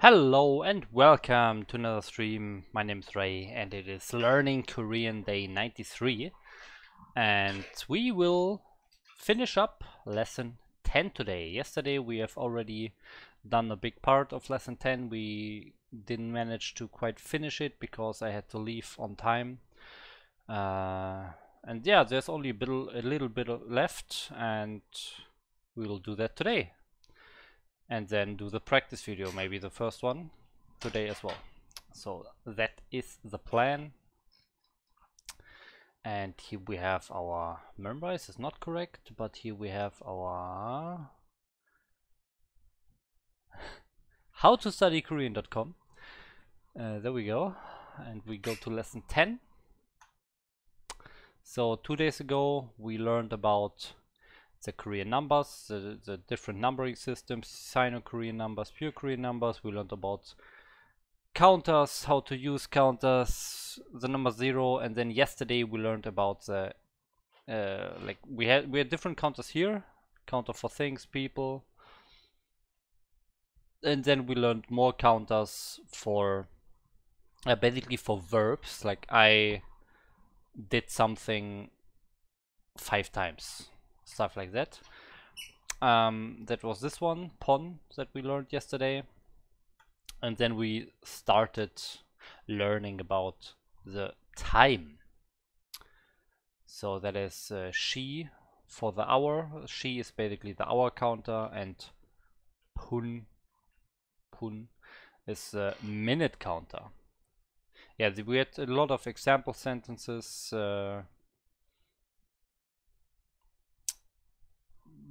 Hello and welcome to another stream. My name is Ray and it is Learning Korean Day 93 and we will finish up lesson 10 today. Yesterday we have already done a big part of lesson 10. We didn't manage to quite finish it because I had to leave on time. Uh, and yeah, there's only a, a little bit left and we will do that today and then do the practice video, maybe the first one today as well. So that is the plan. And here we have our memorize is not correct, but here we have our how to study Korean.com. Uh, there we go. And we go to lesson 10. So two days ago we learned about the Korean numbers, the, the different numbering systems, Sino-Korean numbers, pure Korean numbers. We learned about counters, how to use counters, the number zero, and then yesterday we learned about the uh, like we had we had different counters here, counter for things, people, and then we learned more counters for uh, basically for verbs. Like I did something five times stuff like that. Um, that was this one, PON, that we learned yesterday. And then we started learning about the time. So that is uh, she for the hour. She is basically the hour counter and pun, pun is the minute counter. Yeah, we had a lot of example sentences. Uh,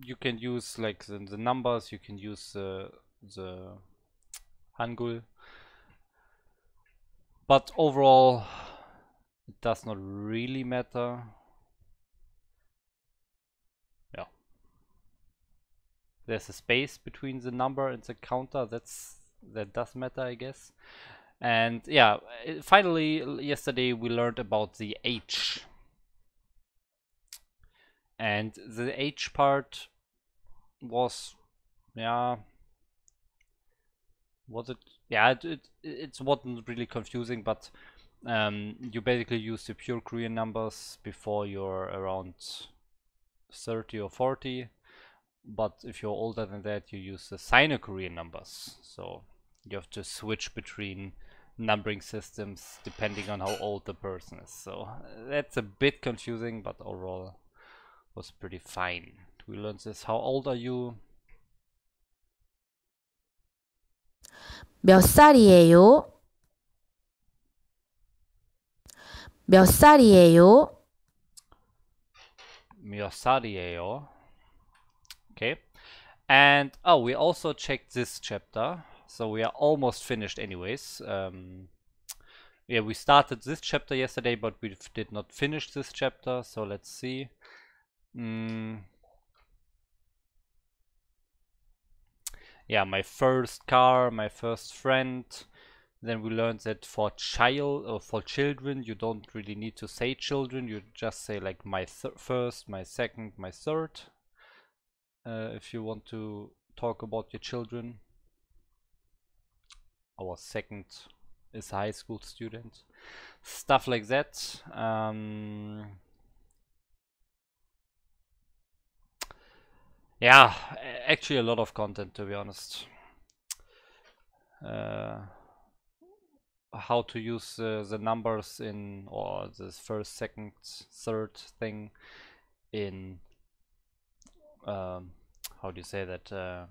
you can use like the, the numbers, you can use uh, the Hangul. But overall, it does not really matter. Yeah. There's a space between the number and the counter. That's that does matter, I guess. And yeah, finally, yesterday we learned about the H. And the H part was, yeah, was it? Yeah, it, it it wasn't really confusing, but um, you basically use the pure Korean numbers before you're around 30 or 40 but if you're older than that you use the Sino-Korean numbers. So you have to switch between numbering systems depending on how old the person is. So that's a bit confusing but overall was pretty fine we learned this. How old are you? 몇 살이에요? 몇 살이에요? 몇 살이에요? Okay. And oh, we also checked this chapter. So we are almost finished anyways. Um, yeah, we started this chapter yesterday, but we did not finish this chapter. So let's see. Mm, Yeah, my first car, my first friend. Then we learned that for child or for children, you don't really need to say children. You just say like my first, my second, my third. Uh, if you want to talk about your children. Our second is a high school student. Stuff like that. Um, Yeah, actually a lot of content to be honest. Uh, how to use uh, the numbers in or the first, second, third thing in um, how do you say that? Uh,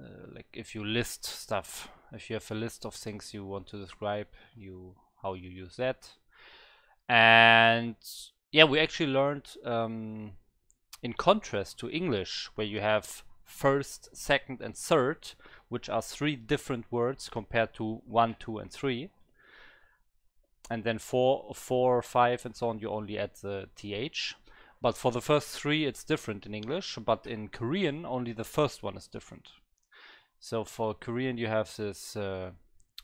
uh, like if you list stuff, if you have a list of things you want to describe, you how you use that. And yeah, we actually learned um, in contrast to English, where you have first, second, and third, which are three different words compared to one, two, and three. And then four, four, five, and so on, you only add the th. But for the first three, it's different in English, but in Korean, only the first one is different. So for Korean, you have this uh,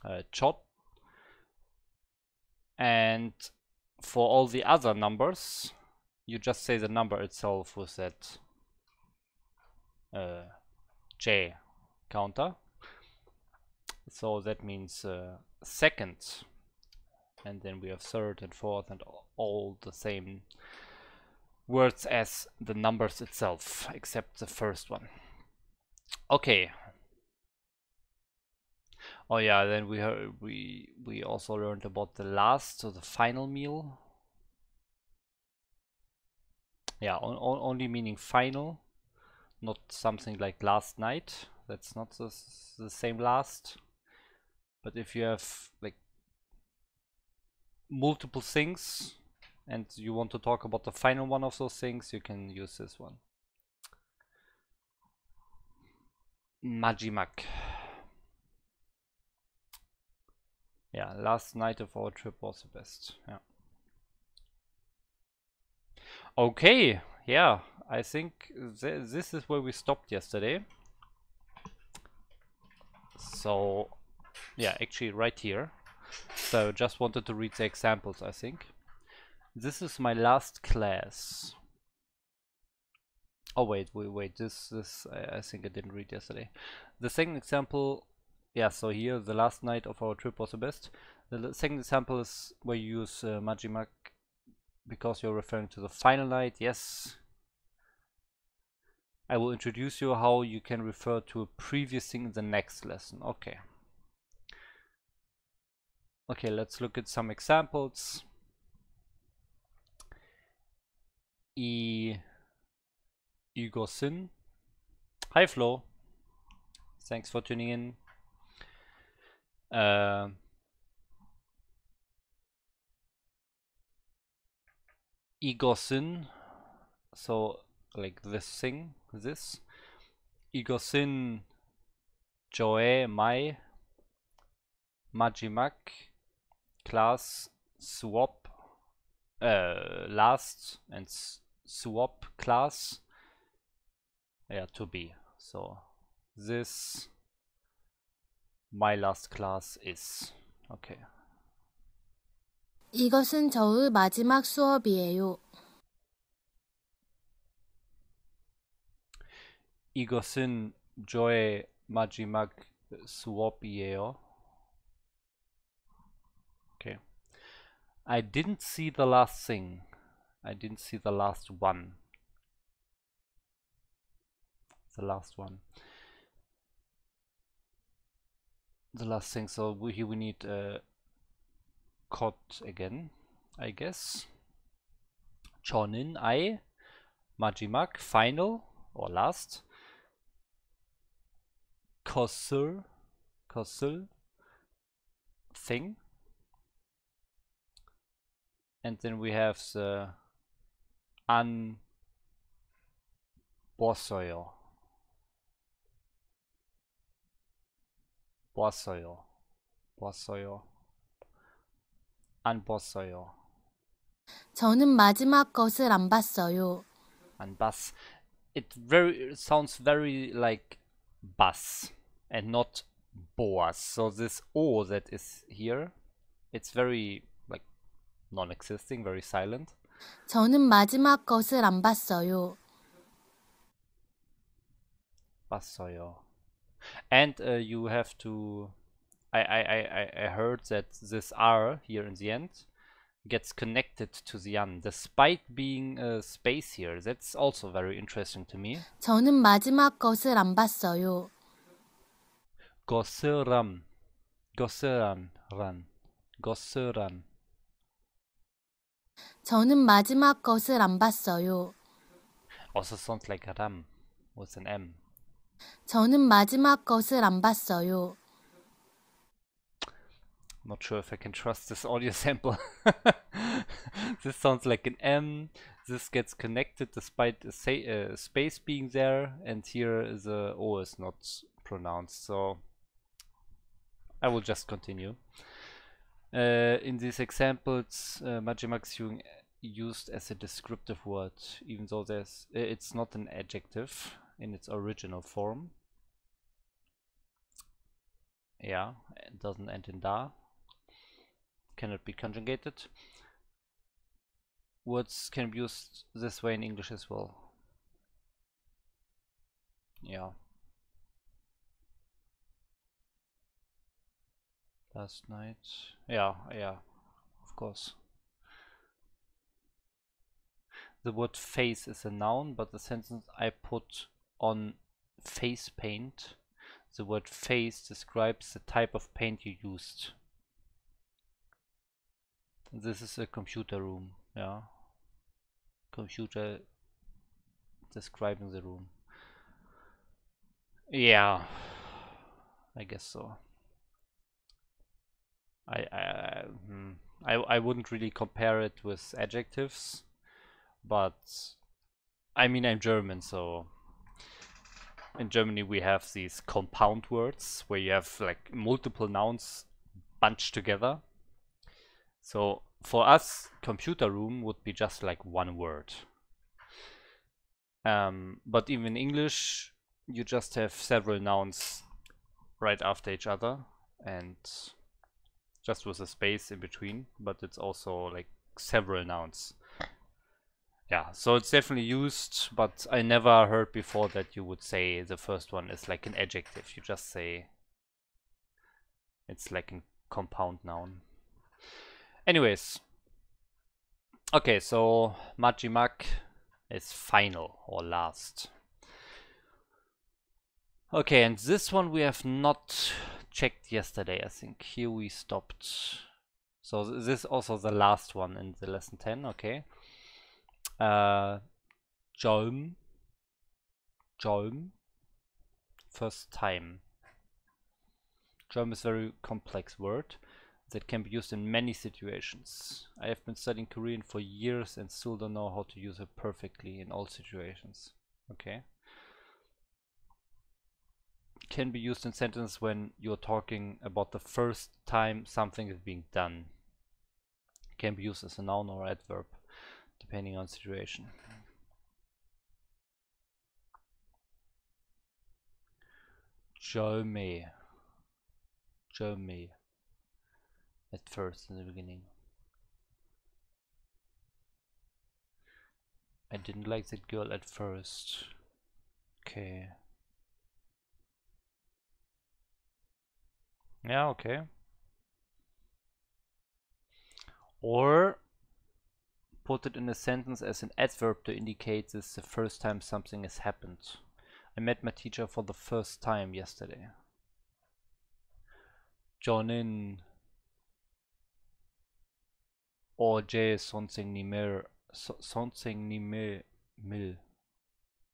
uh, chot. And for all the other numbers, you just say the number itself with that uh, J counter. So that means uh, second. And then we have third and fourth and all the same words as the numbers itself, except the first one. Okay. Oh yeah, then we we we also learned about the last, so the final meal. Yeah, on, on, only meaning final, not something like last night. That's not the, the same last. But if you have like multiple things and you want to talk about the final one of those things, you can use this one. Majimak. Yeah, last night of our trip was the best. Yeah. Okay, yeah, I think th this is where we stopped yesterday. So, yeah, actually right here. So just wanted to read the examples, I think. This is my last class. Oh wait, wait, wait. This, this, I, I think I didn't read yesterday. The second example, yeah. So here, the last night of our trip was the best. The second example is where you use uh, Majimak because you're referring to the final night. Yes. I will introduce you how you can refer to a previous thing in the next lesson. Okay. Okay, let's look at some examples. E Sin. Hi Flo. Thanks for tuning in. Uh, Sin. So like this thing, this. Sin. Joe Mai Majimak class swap uh, last and swap class yeah to be so this my last class is okay 이것은 저의 마지막 수업이에요. 이것은 저의 마지막 수업이에요. I didn't see the last thing. I didn't see the last one. The last one. The last thing. So we, here we need a cod again, I guess. Chonin I. Majimak final or last. Kosur. Kosul thing and then we have the an Bosoyo. Bosoyo. Bosoyo. 안 봤어요. 저는 마지막 것을 안 봤어요. 안 봤. It very it sounds very like bus and not boas. So this o that is here, it's very non-existing, very silent. 저는 마지막 것을 안 봤어요. 봤어요. And uh, you have to. I, I, I, I heard that this R here in the end gets connected to the an, despite being a space here. That's also very interesting to me. 저는 마지막 것을 안 봤어요. 것을안, 것을안, 란, 것을안. 저는 마지막 것을 안 봤어요. Also sounds like ram with an M. 저는 마지막 것을 안 봤어요. Not sure if I can trust this audio sample. this sounds like an M. This gets connected despite a uh, space being there, and here the O is not pronounced. So I will just continue. Uh, in these examples, uh, Majimak's used as a descriptive word, even though there's it's not an adjective in its original form. Yeah, it doesn't end in da cannot be conjugated. Words can be used this way in English as well. Yeah. Last night. Yeah, yeah, of course. The word face is a noun, but the sentence I put on face paint the word face describes the type of paint you used. This is a computer room, yeah. Computer describing the room. Yeah, I guess so. I I, hmm, I I wouldn't really compare it with adjectives, but I mean I'm German, so in Germany we have these compound words where you have like multiple nouns bunched together. So for us, computer room would be just like one word. Um, but even in English, you just have several nouns right after each other and just with a space in between, but it's also like several nouns. Yeah, so it's definitely used, but I never heard before that you would say the first one is like an adjective. You just say it's like a compound noun. Anyways, okay, so Majimak is final or last. Okay, and this one we have not checked yesterday, I think. Here we stopped. So th this is also the last one in the lesson 10, okay. Uh, Jolm. Jolm. First time. Jolm is very complex word that can be used in many situations. I have been studying Korean for years and still don't know how to use it perfectly in all situations. Okay can be used in sentences when you're talking about the first time something is being done. Can be used as a noun or adverb, depending on situation. Show me. Show me. At first, in the beginning. I didn't like that girl at first. Okay. Yeah, okay. Or put it in a sentence as an adverb to indicate this the first time something has happened. I met my teacher for the first time yesterday. 저는 어제 선생님을 선생님을 밀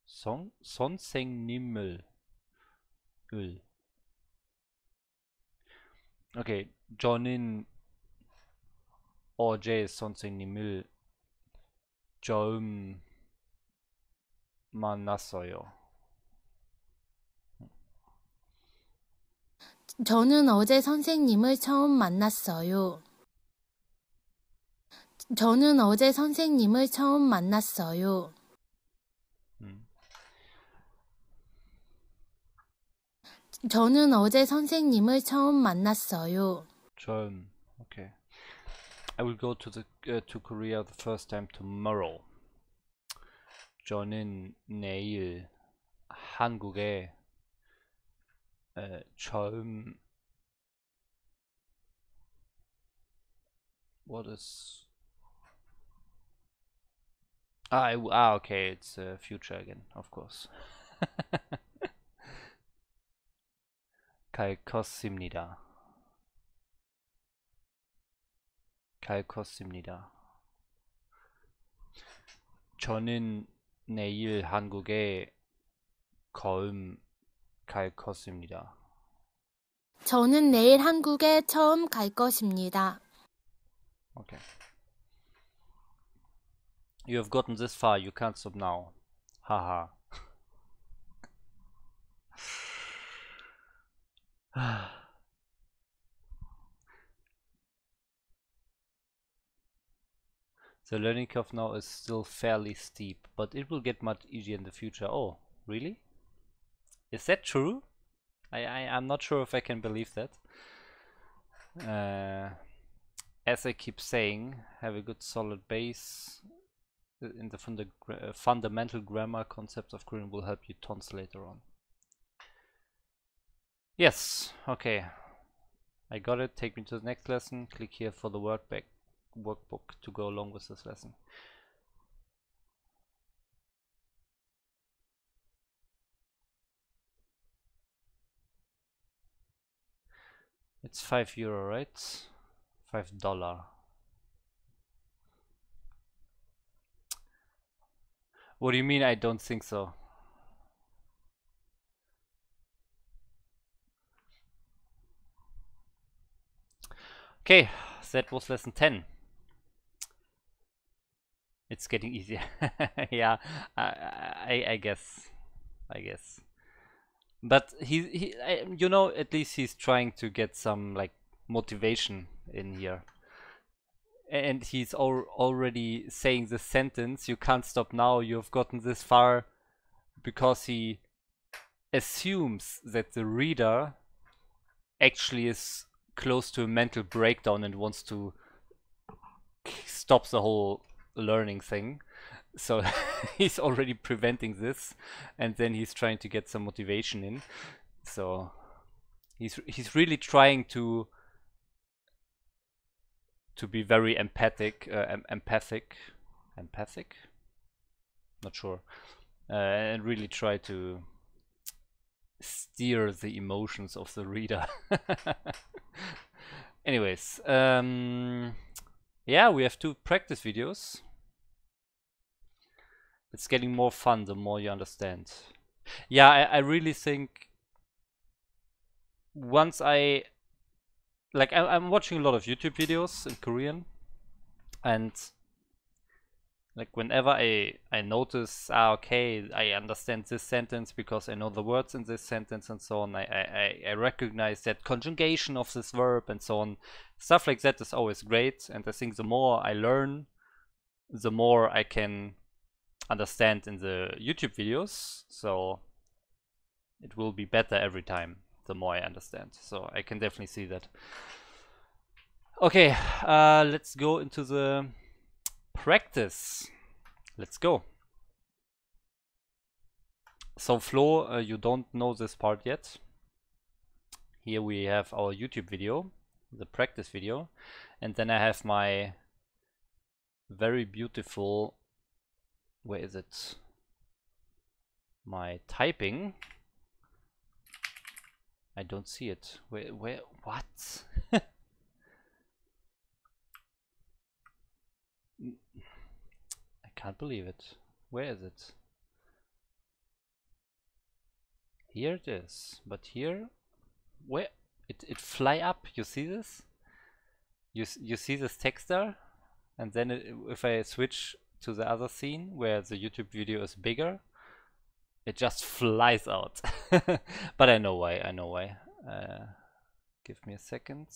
선, 선생님을 을 Okay, 저는 어제 선생님을 처음 만났어요. 저는 어제 선생님을 처음 만났어요. 저는 어제 선생님을 처음 만났어요. 저는 어제 선생님을 처음 만났어요. 처음. Okay. I will go to the uh, to Korea the first time tomorrow. 저는 내일 한국에 에, 처음 What is Ah, ah okay, it's uh, future again, of course. 갈 것입니다. 갈 것입니다. 저는 내일 한국에 처음 갈 것입니다. 저는 내일 한국에 처음 갈 것입니다. Okay. You have gotten this far, you can't stop now. Haha. the learning curve now is still fairly steep, but it will get much easier in the future. Oh, really? Is that true? I, I I'm not sure if I can believe that. Uh, as I keep saying, have a good solid base in the funda uh, fundamental grammar concepts of Korean will help you tons later on. Yes, okay. I got it. Take me to the next lesson. Click here for the workbook workbook to go along with this lesson. It's five euro, right? Five dollar. What do you mean? I don't think so. Okay, that was lesson 10. It's getting easier. yeah, I, I, I guess. I guess. But he, he, I, you know, at least he's trying to get some like motivation in here. And he's al already saying the sentence, you can't stop now, you've gotten this far, because he assumes that the reader actually is close to a mental breakdown and wants to stop the whole learning thing. So he's already preventing this and then he's trying to get some motivation in. So he's he's really trying to to be very empathic uh, em empathic empathic not sure uh, and really try to steer the emotions of the reader. Anyways, um, yeah, we have two practice videos. It's getting more fun the more you understand. Yeah, I, I really think once I like I, I'm watching a lot of YouTube videos in Korean and like whenever I I notice ah okay I understand this sentence because I know the words in this sentence and so on I I, I recognize that conjugation of this verb and so on. Stuff like that is always great and I think the more I learn the more I can understand in the YouTube videos so it will be better every time the more I understand so I can definitely see that okay uh, let's go into the practice. Let's go. So Flo, uh, you don't know this part yet. Here we have our YouTube video, the practice video, and then I have my very beautiful, where is it? My typing. I don't see it. Where, where, what? I can't believe it. Where is it? Here it is. But here, where it it fly up? You see this? You you see this text there? And then it, if I switch to the other scene where the YouTube video is bigger, it just flies out. but I know why. I know why. Uh, give me a second.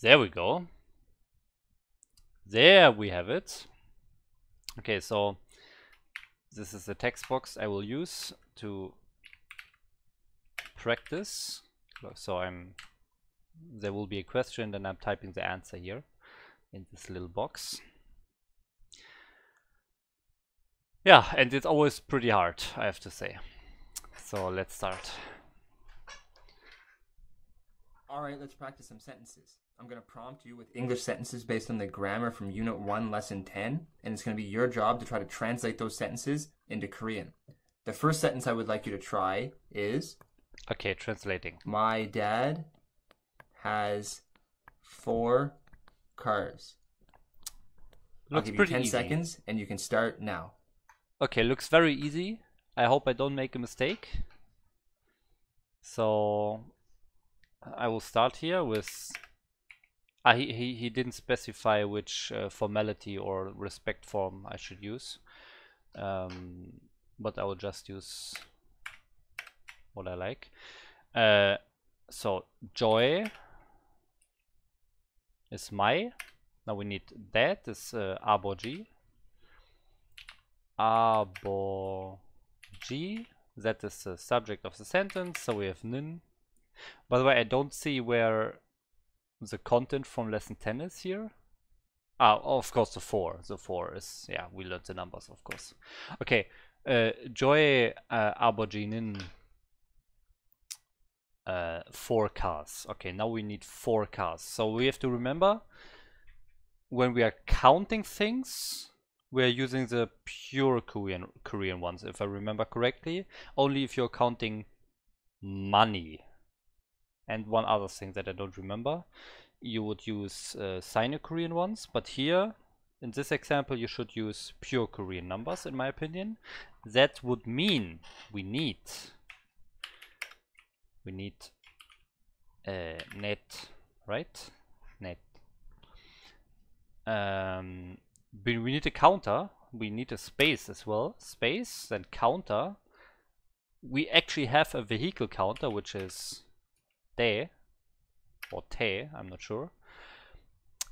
There we go. There we have it. Okay, so this is the text box I will use to practice. So I'm there will be a question and I'm typing the answer here in this little box. Yeah, and it's always pretty hard, I have to say. So let's start. All right, let's practice some sentences. I'm going to prompt you with English sentences based on the grammar from Unit 1, Lesson 10, and it's going to be your job to try to translate those sentences into Korean. The first sentence I would like you to try is Okay, translating. My dad has four cars. Looks I'll give you 10 easy. seconds and you can start now. Okay, looks very easy. I hope I don't make a mistake. So I will start here with Ah, he, he, he didn't specify which uh, formality or respect form I should use. Um, but I will just use what I like. Uh, so joy is my. Now we need that is uh, aboji. Aboji. That is the subject of the sentence. So we have nin. By the way, I don't see where the content from lesson 10 is here. Ah, of course, the four. The four is yeah. We learned the numbers, of course. Okay. Uh, Joy uh, Aboriginen uh, four cars. Okay, now we need four cars. So we have to remember when we are counting things, we are using the pure Korean Korean ones, if I remember correctly. Only if you're counting money. And one other thing that I don't remember, you would use uh, Sino-Korean ones, but here, in this example, you should use pure Korean numbers, in my opinion. That would mean we need we need uh, net, right? Net. Um, we need a counter. We need a space as well. Space, then counter. We actually have a vehicle counter, which is there or te, I'm not sure.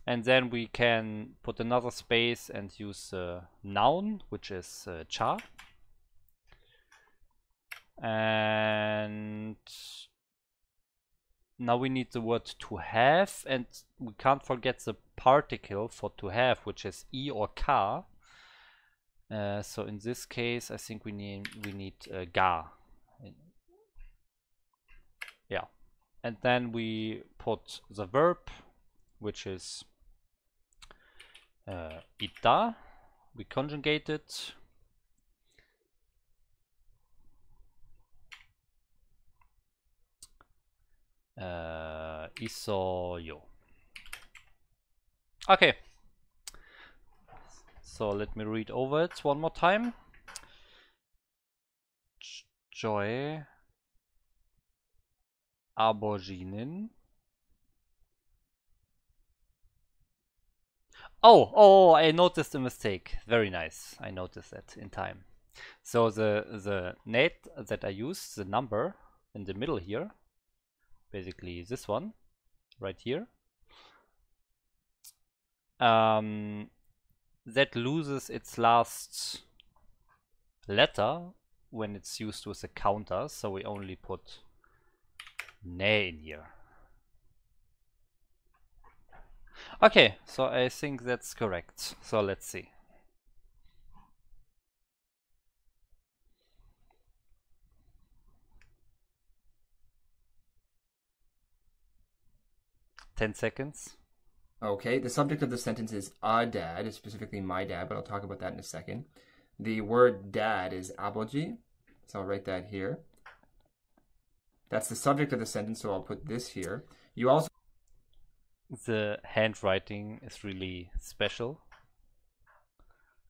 And then we can put another space and use a noun, which is uh, cha. And now we need the word to have, and we can't forget the particle for to have, which is e or ka. Uh, so in this case, I think we need we need uh, ga. Yeah, and then we put the verb, which is uh, ita. We conjugate it. Eh, uh, Isoyo. Okay. So let me read over it one more time. Joy Aboriginen. Oh, oh, oh, I noticed a mistake. Very nice. I noticed that in time. So the the net that I used, the number in the middle here, basically this one right here. Um, that loses its last letter when it's used with a counter so we only put ne in here. Okay so I think that's correct. So let's see 10 seconds. Okay, the subject of the sentence is a dad, specifically my dad, but I'll talk about that in a second. The word dad is aboji, so I'll write that here. That's the subject of the sentence, so I'll put this here. You also the handwriting is really special.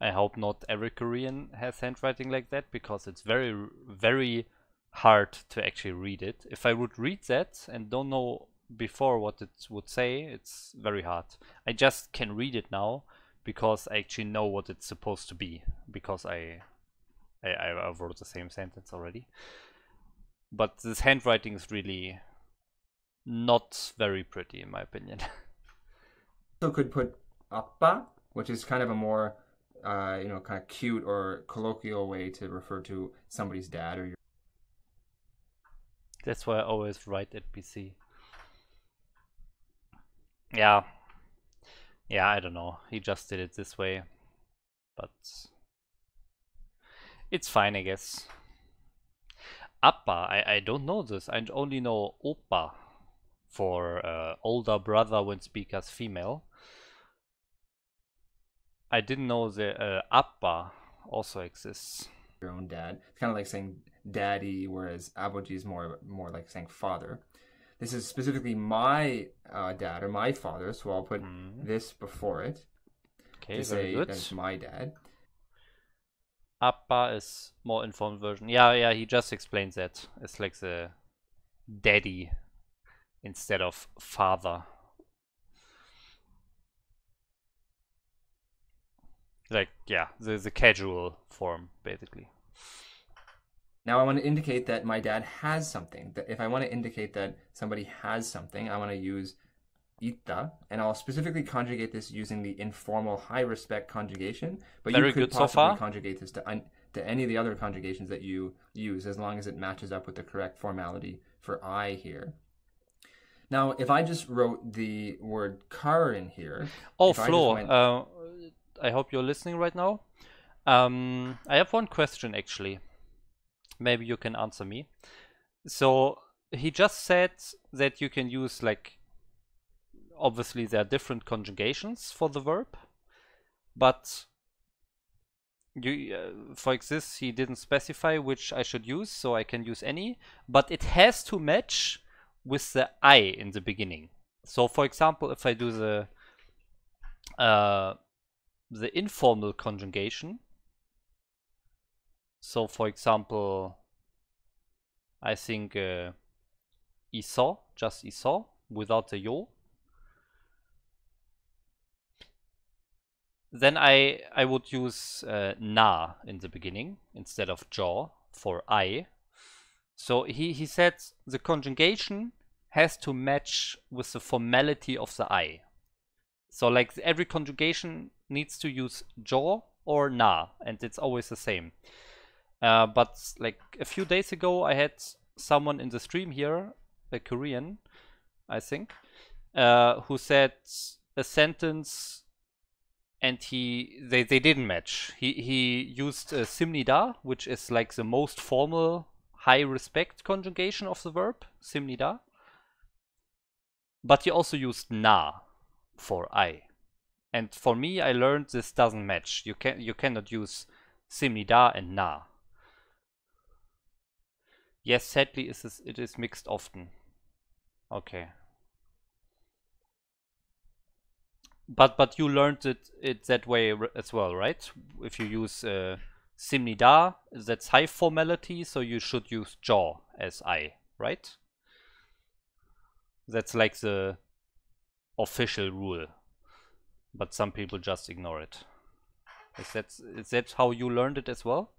I hope not every Korean has handwriting like that because it's very, very hard to actually read it. If I would read that and don't know before what it would say, it's very hard. I just can read it now because I actually know what it's supposed to be because I I, I wrote the same sentence already. But this handwriting is really not very pretty in my opinion. so could put appa, which is kind of a more uh, you know kind of cute or colloquial way to refer to somebody's dad or your That's why I always write at PC. Yeah. Yeah, I don't know. He just did it this way. But it's fine, I guess. Appa, I, I don't know this. I only know Oppa for uh, older brother when speakers female. I didn't know the uh, Appa also exists. Your own dad. It's kind of like saying daddy, whereas aboji is more more like saying father. This is specifically my uh, dad or my father, so I'll put mm. this before it. Okay, to very say good. That's my dad. Appa is more informed version. Yeah, yeah, he just explains that. It's like the daddy instead of father. Like, yeah, the, the casual form, basically. Now I want to indicate that my dad has something. That if I want to indicate that somebody has something, I want to use ita, and I'll specifically conjugate this using the informal high respect conjugation. But Very you could possibly so conjugate this to un- to any of the other conjugations that you use, as long as it matches up with the correct formality for I here. Now, if I just wrote the word car in here, Oh, if I went- uh, I hope you're listening right now. Um, I have one question actually. Maybe you can answer me. So he just said that you can use like, obviously there are different conjugations for the verb, but you, uh, for this he didn't specify which I should use, so I can use any, but it has to match with the I in the beginning. So for example, if I do the uh, the informal conjugation. So, for example, I think uh, Esau, just Esau, without the yo. Then I I would use uh, na in the beginning instead of jaw for I. So he he said the conjugation has to match with the formality of the I. So like every conjugation needs to use jaw or na, and it's always the same. Uh, but like a few days ago, I had someone in the stream here, a Korean, I think, uh, who said a sentence, and he they they didn't match. He he used uh, simnida, which is like the most formal high respect conjugation of the verb simnida. But he also used na for I. And for me, I learned this doesn't match. You can you cannot use simnida and na. Yes, sadly, it is it is mixed often. Okay. But but you learned it it that way as well, right? If you use uh, simnida, that's high formality, so you should use jaw as I, right? That's like the official rule, but some people just ignore it. Is that is that how you learned it as well?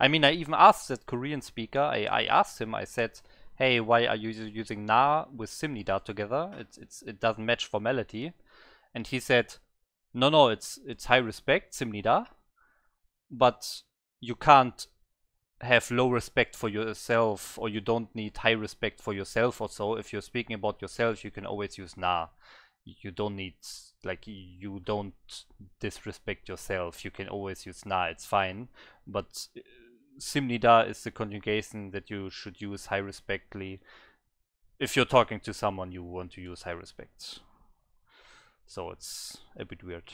I mean, I even asked that Korean speaker. I, I asked him. I said, "Hey, why are you using na with simnida together? It's it's it doesn't match formality." And he said, "No, no, it's it's high respect simnida, but you can't have low respect for yourself, or you don't need high respect for yourself. Or so, if you're speaking about yourself, you can always use na. You don't need like you don't disrespect yourself. You can always use na. It's fine, but." Simnida is the conjugation that you should use high respectly if you're talking to someone you want to use high respect. So it's a bit weird.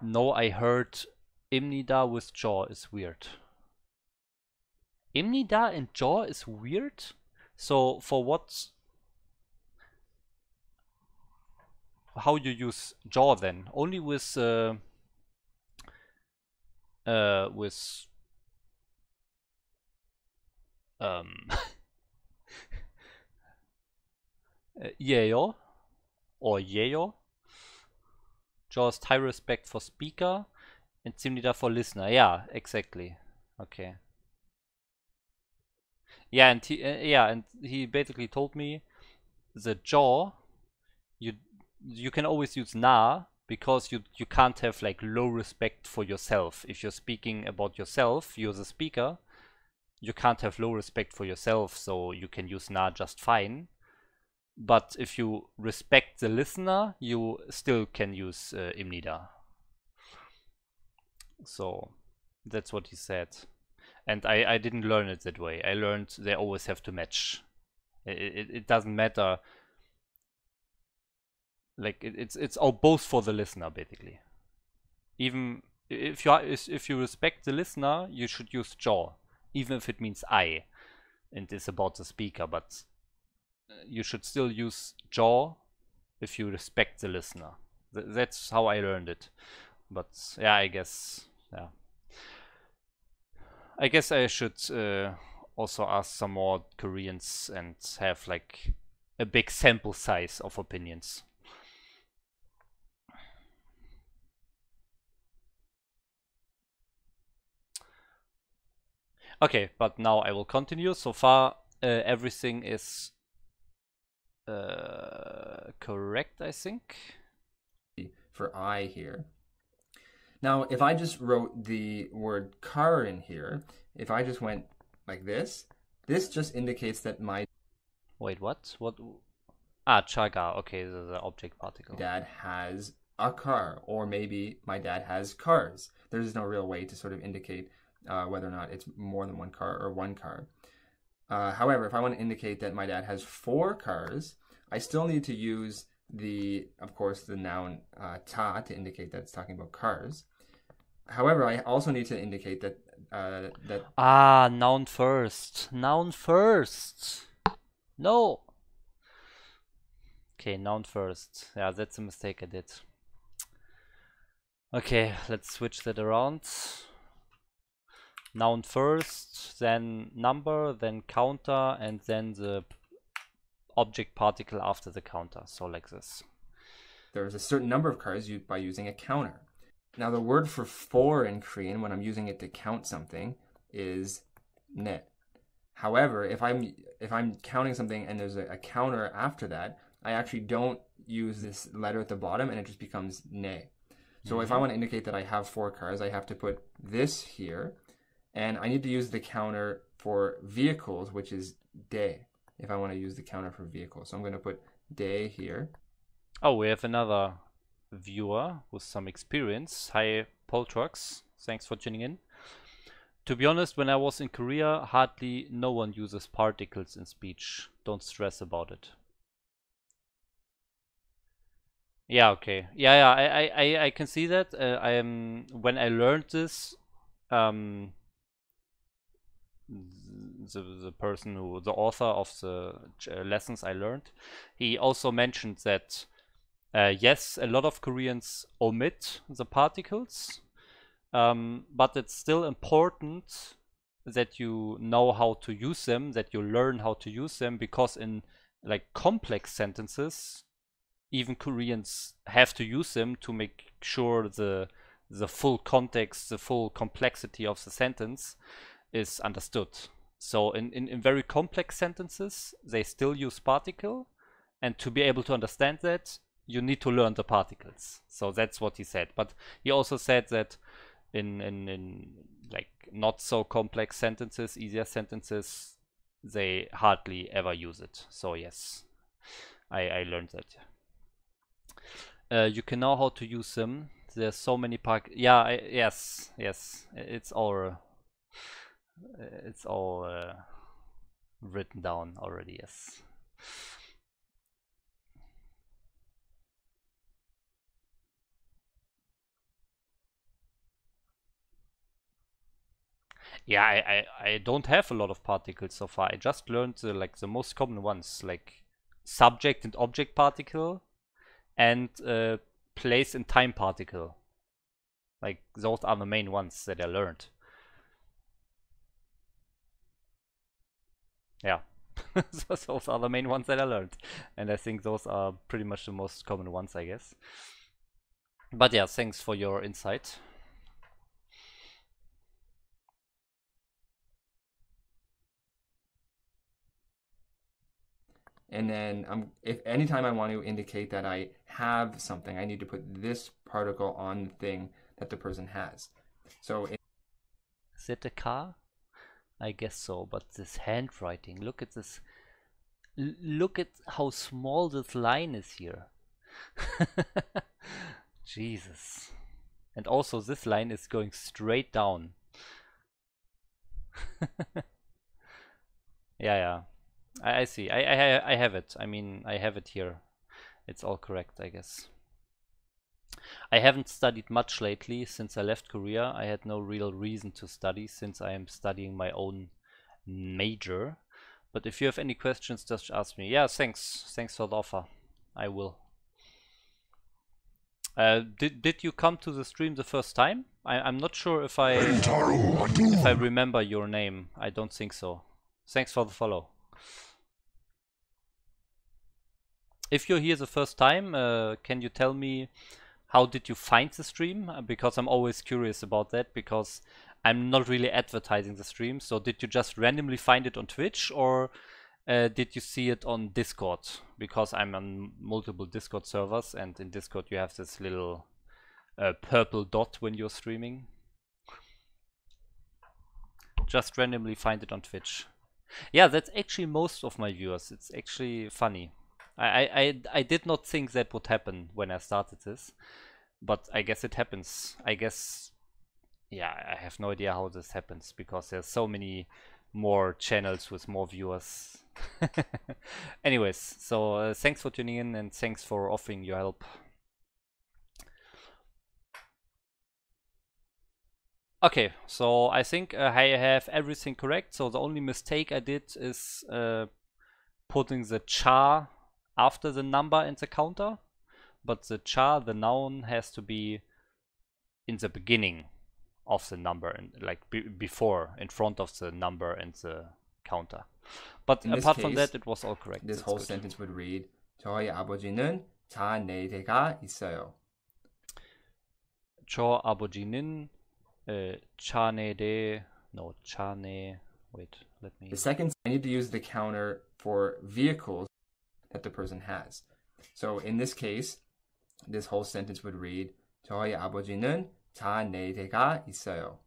No, I heard Imnida with jaw is weird. Imnida and jaw is weird? So for what how you use jaw then? Only with uh, uh, with um, uh, Yeo or Yeo. Just high respect for speaker and Simnida for listener. Yeah, exactly. Okay. Yeah, and he uh, yeah, and he basically told me the jaw you you can always use na because you you can't have like low respect for yourself. If you're speaking about yourself, you're the speaker, you can't have low respect for yourself, so you can use na just fine. But if you respect the listener, you still can use uh, imnida. So that's what he said. And I, I didn't learn it that way. I learned they always have to match. It, it, it doesn't matter like it, it's it's all both for the listener basically. Even if you are if you respect the listener you should use jaw even if it means i and it's about the speaker but uh, you should still use jaw if you respect the listener. Th- that's how i learned it. But yeah i guess yeah. I guess i should uh, also ask some more koreans and have like a big sample size of opinions Okay, but now I will continue. So far, uh, everything is uh, correct, I think. for I here. Now, if I just wrote the word car in here, if I just went like this, this just indicates that my Wait, what? What? Ah, chaga. Okay, the, the object particle. dad has a car, or maybe my dad has cars. There's no real way to sort of indicate uh, whether or not it's more than one car or one car. Uh, however, if I want to indicate that my dad has four cars, I still need to use the, of course, the noun uh, ta to indicate that it's talking about cars. However, I also need to indicate that uh, that Ah, noun first. Noun first. No. Okay, noun first. Yeah, that's a mistake I did. Okay, let's switch that around. Noun first, then number, then counter, and then the object particle after the counter. So like this. there's a certain number of cars used by using a counter. Now, the word for four in Korean, when I'm using it to count something, is ne. However, if I'm if I'm counting something and there's a, a counter after that, I actually don't use this letter at the bottom, and it just becomes ne. So if I mm-hmm. want to indicate that I have four cars, I have to put this here, and I need to use the counter for vehicles, which is day, If I want to use the counter for vehicles, so I'm going to put day here. Oh, we have another viewer with some experience. Hi, Poltrox. Thanks for tuning in. To be honest, when I was in Korea, hardly no one uses particles in speech. Don't stress about it. Yeah, okay. Yeah, yeah, I, I, I, can see that. Uh, I am when I learned this, um, the the person who the author of the uh, lessons I learned, he also mentioned that uh, yes, a lot of Koreans omit the particles, um, but it's still important that you know how to use them, that you learn how to use them, because in like complex sentences, even Koreans have to use them to make sure the the full context, the full complexity of the sentence is understood. So in, in, in very complex sentences, they still use particle, and to be able to understand that, you need to learn the particles. So that's what he said. But he also said that in in, in like not so complex sentences, easier sentences, they hardly ever use it. So yes, I I learned that. Uh, you can know how to use them. There's so many park. Yeah, I, yes, yes. It's all. Uh, It's all uh, written down already. Yes. Yeah, I, I, I don't have a lot of particles so far. I just learned the, like the most common ones, like subject and object particle, and uh, place and time particle. Like those are the main ones that I learned. Yeah, so those are the main ones that I learned, and I think those are pretty much the most common ones, I guess. But yeah, thanks for your insight. And then um, if anytime I want to indicate that I have something, I need to put this particle on the thing that the person has. So in Is it a car? I guess so, but this handwriting, look at this. L- look at how small this line is here. Jesus. And also, this line is going straight down. yeah, yeah. I, I see. I, I, I have it. I mean, I have it here. It's all correct, I guess. I haven't studied much lately since I left Korea. I had no real reason to study since I am studying my own major. But if you have any questions, just ask me. Yeah, thanks. Thanks for the offer. I will. Uh, did did you come to the stream the first time? I, I'm not sure if I if I remember your name. I don't think so. Thanks for the follow. If you're here the first time, uh, can you tell me how did you find the stream? Uh, Because I'm always curious about that because I'm not really advertising the stream. So did you just randomly find it on Twitch or uh, did you see it on Discord? Because I'm on multiple Discord servers and in Discord you have this little a purple dot when you're streaming. Just randomly find it on Twitch. Yeah, that's actually most of my viewers. It's actually funny. I, I, I, did not think that would happen when I started this, but I guess it happens. I guess, yeah, I have no idea how this happens because there's so many more channels with more viewers. Anyways, so uh, thanks for tuning in and thanks for offering your help. Okay, so I think uh, I have everything correct. So the only mistake I did is uh, putting the char after the number and the counter. But the char, the noun, has to be in the beginning of the number and like be before, in front of the number and the counter. But In this apart from case, that, it was all correct. This That's whole good. sentence would read 저희 아버지는 자네대가 있어요. 저 아버지는 에, 차네대 no 차네 wait let me The second, I need to use the counter for vehicles that the person has. So in this case, this whole sentence would read 저희 아버지는 자네대가 있어요.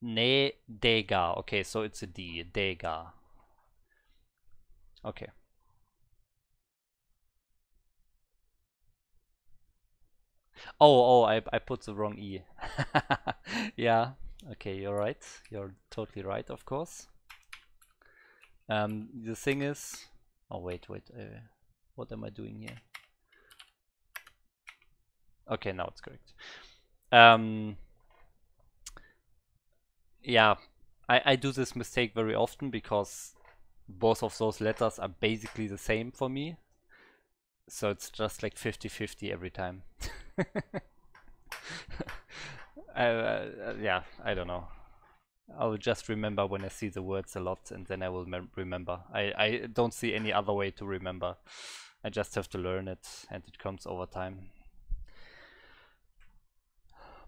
ne dega okay so it's a D dega okay oh oh I, I put the wrong E yeah okay you're right you're totally right of course um the thing is oh wait wait uh, what am I doing here? Okay now it's correct. Um yeah I, I do this mistake very often because both of those letters are basically the same for me. So it's just like 50-50 every time. Uh, uh, yeah I don't know I'll just remember when I see the words a lot and then I will mem- remember. I, I don't see any other way to remember. I just have to learn it and it comes over time.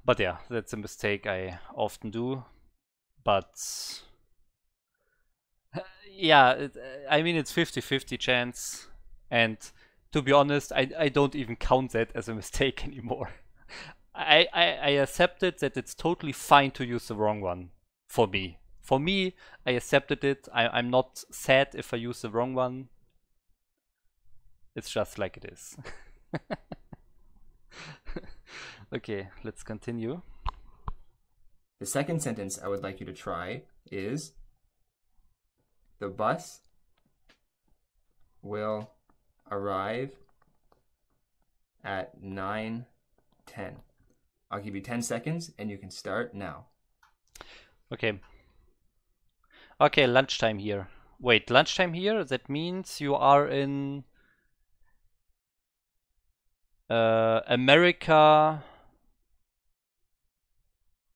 But yeah that's a mistake I often do but yeah it, i mean it's 50 50 chance and to be honest I, I don't even count that as a mistake anymore. I, I i accepted that it's totally fine to use the wrong one for me. For me i accepted it. I, i'm not sad if i use the wrong one. It's just like it is. Okay let's continue. The second sentence I would like you to try is The bus will arrive at 9:10. I'll give you 10 seconds and you can start now. Okay. Okay, lunchtime here. Wait, lunchtime here? That means you are in uh, America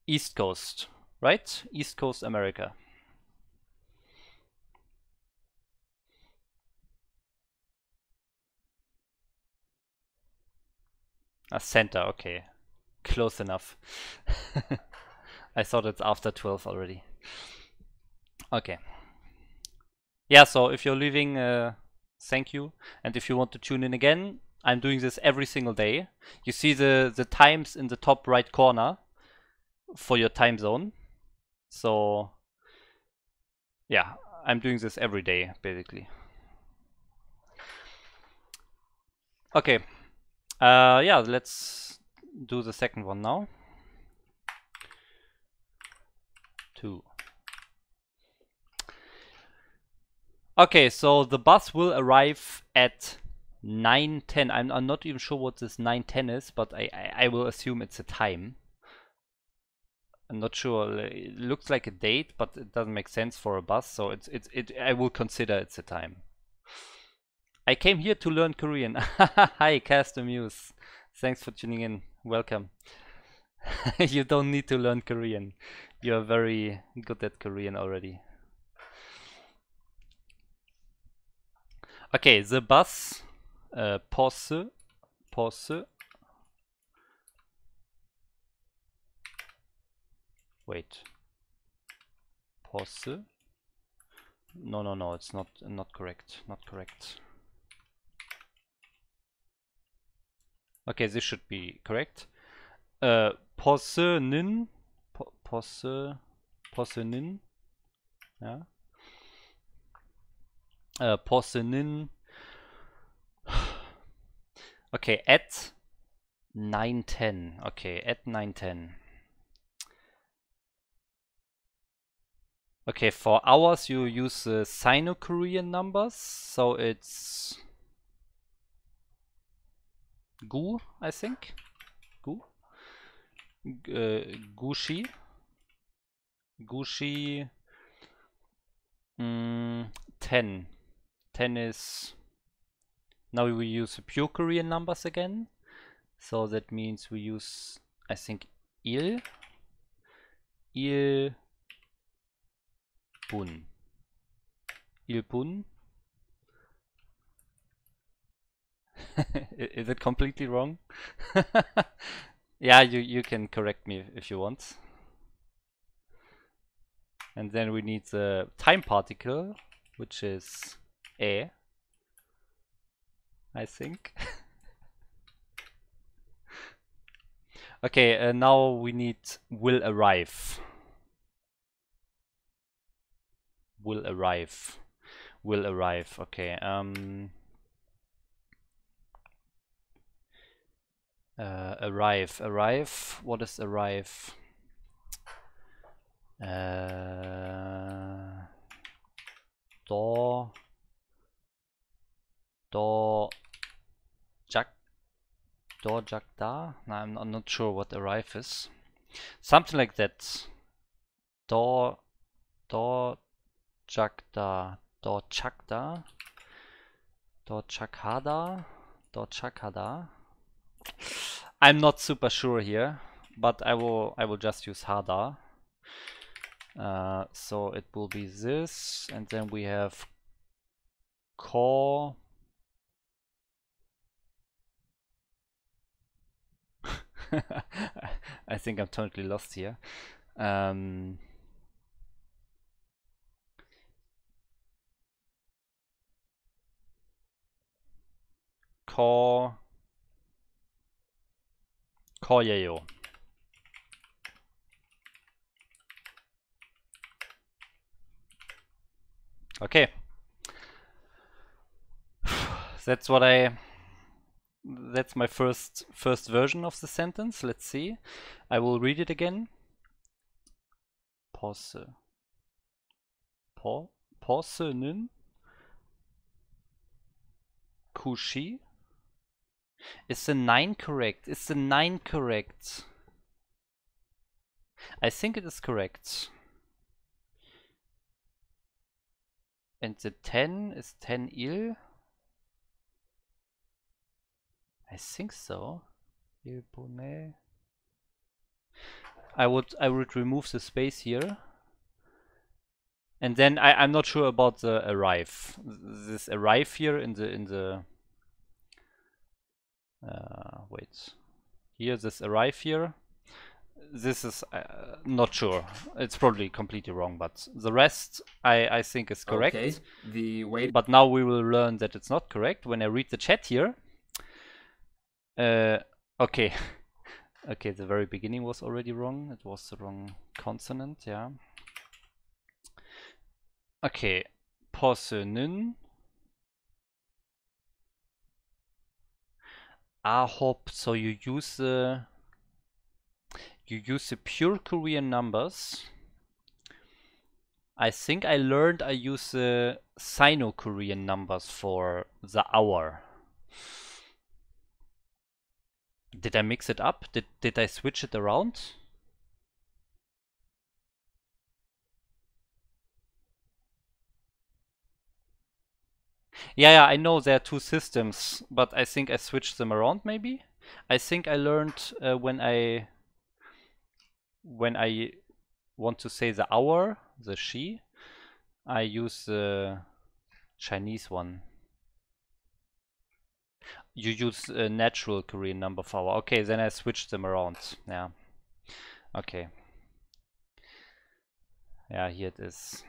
East Coast, right? East Coast America. A center, okay. Close enough. I thought it's after 12 already. Okay. Yeah, so if you're leaving, uh, thank you. And if you want to tune in again, I'm doing this every single day. You see the, the times in the top right corner for your time zone. So, yeah, I'm doing this every day, basically. Okay. Uh, yeah, let's do the second one now. Two. Okay, so the bus will arrive at 9.10. I'm, I'm not even sure what this 9.10 is, but I, I, I will assume it's a time. I'm not sure. It looks like a date, but it doesn't make sense for a bus, so it's it's it. I will consider it's a time. I came here to learn Korean. Hi, Caster Muse. Thanks for tuning in. Welcome. you don't need to learn Korean. You're very good at Korean already. Okay, the bus uh, pause pause. Wait. Pause. No no no it's not not correct not correct. Okay, this should be correct. Uh, Posenin, po Pose, Posenin, yeah. Uh, Posenin. Okay, at 910. Okay, at 910. Okay, for hours you use the Sino-Korean numbers, so it's Gu, I think. Gu. Uh, Gushi. Gushi. Mm, 10. 10 is. Now we will use the pure Korean numbers again. So that means we use, I think, Il. Il. Bun. Il Bun. Is it completely wrong? yeah, you, you can correct me if you want. And then we need the time particle, which is A, I think. okay, uh, now we need will arrive. Will arrive. Will arrive. Okay. Um. Uh, arrive. Arrive. What is arrive? Uh, do. Do. Jack. Do Jack da? I'm, I'm not sure what arrive is. Something like that. Do. Do. Jakda. Do Chakda. Do Chakhada. Do Chakhada. I'm not super sure here, but I will I will just use Hada. Uh, so it will be this, and then we have core. I think I'm totally lost here. Um, core 거예 Okay. That's what I that's my first first version of the sentence. Let's see. I will read it again. Pause. Po Posenin Kushi is the 9 correct? Is the 9 correct? I think it is correct. And the 10 is 10 il? I think so. Il bonnet. I would I would remove the space here. And then I, I'm not sure about the arrive. This arrive here in the in the uh, wait here this arrive here this is uh, not sure. It's probably completely wrong but the rest I, I think is correct. Okay. The way but now we will learn that it's not correct. When I read the chat here uh, okay. Okay the very beginning was already wrong. It was the wrong consonant yeah. Okay. Posenin AHOP, so you use the you use the pure Korean numbers. I think I learned I use the Sino-Korean numbers for the hour. Did I mix it up? Did did I switch it around? Yeah, yeah, I know there are two systems, but I think I switched them around maybe. I think I learned uh, when I when I want to say the hour, the she, I use the Chinese one. You use a natural Korean number for hour. Okay, then I switch them around. Yeah. Okay. Yeah, here it is.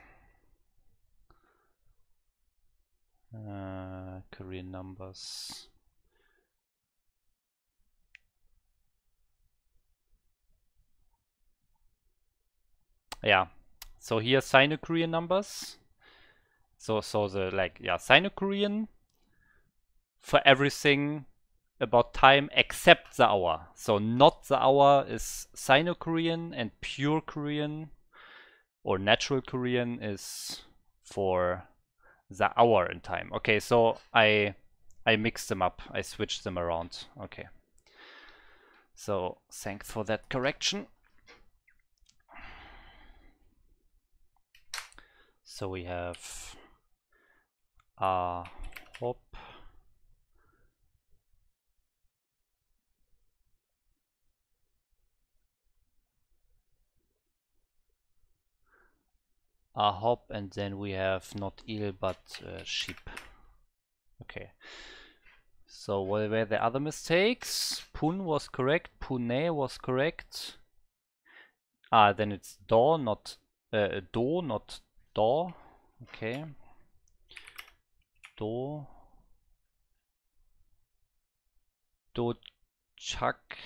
Uh, Korean numbers. Yeah. So here Sino-Korean numbers. So so the like yeah Sino-Korean for everything about time except the hour. So not the hour is Sino-Korean and pure Korean or natural Korean is for the hour in time. Okay, so I I mixed them up. I switched them around. Okay. So thanks for that correction. So we have a hop a hop and then we have not eel but uh, sheep. Okay. So what were the other mistakes? Pun was correct. Pune was correct. Ah, then it's do, not uh, do, not do. Okay. Do. Do chak.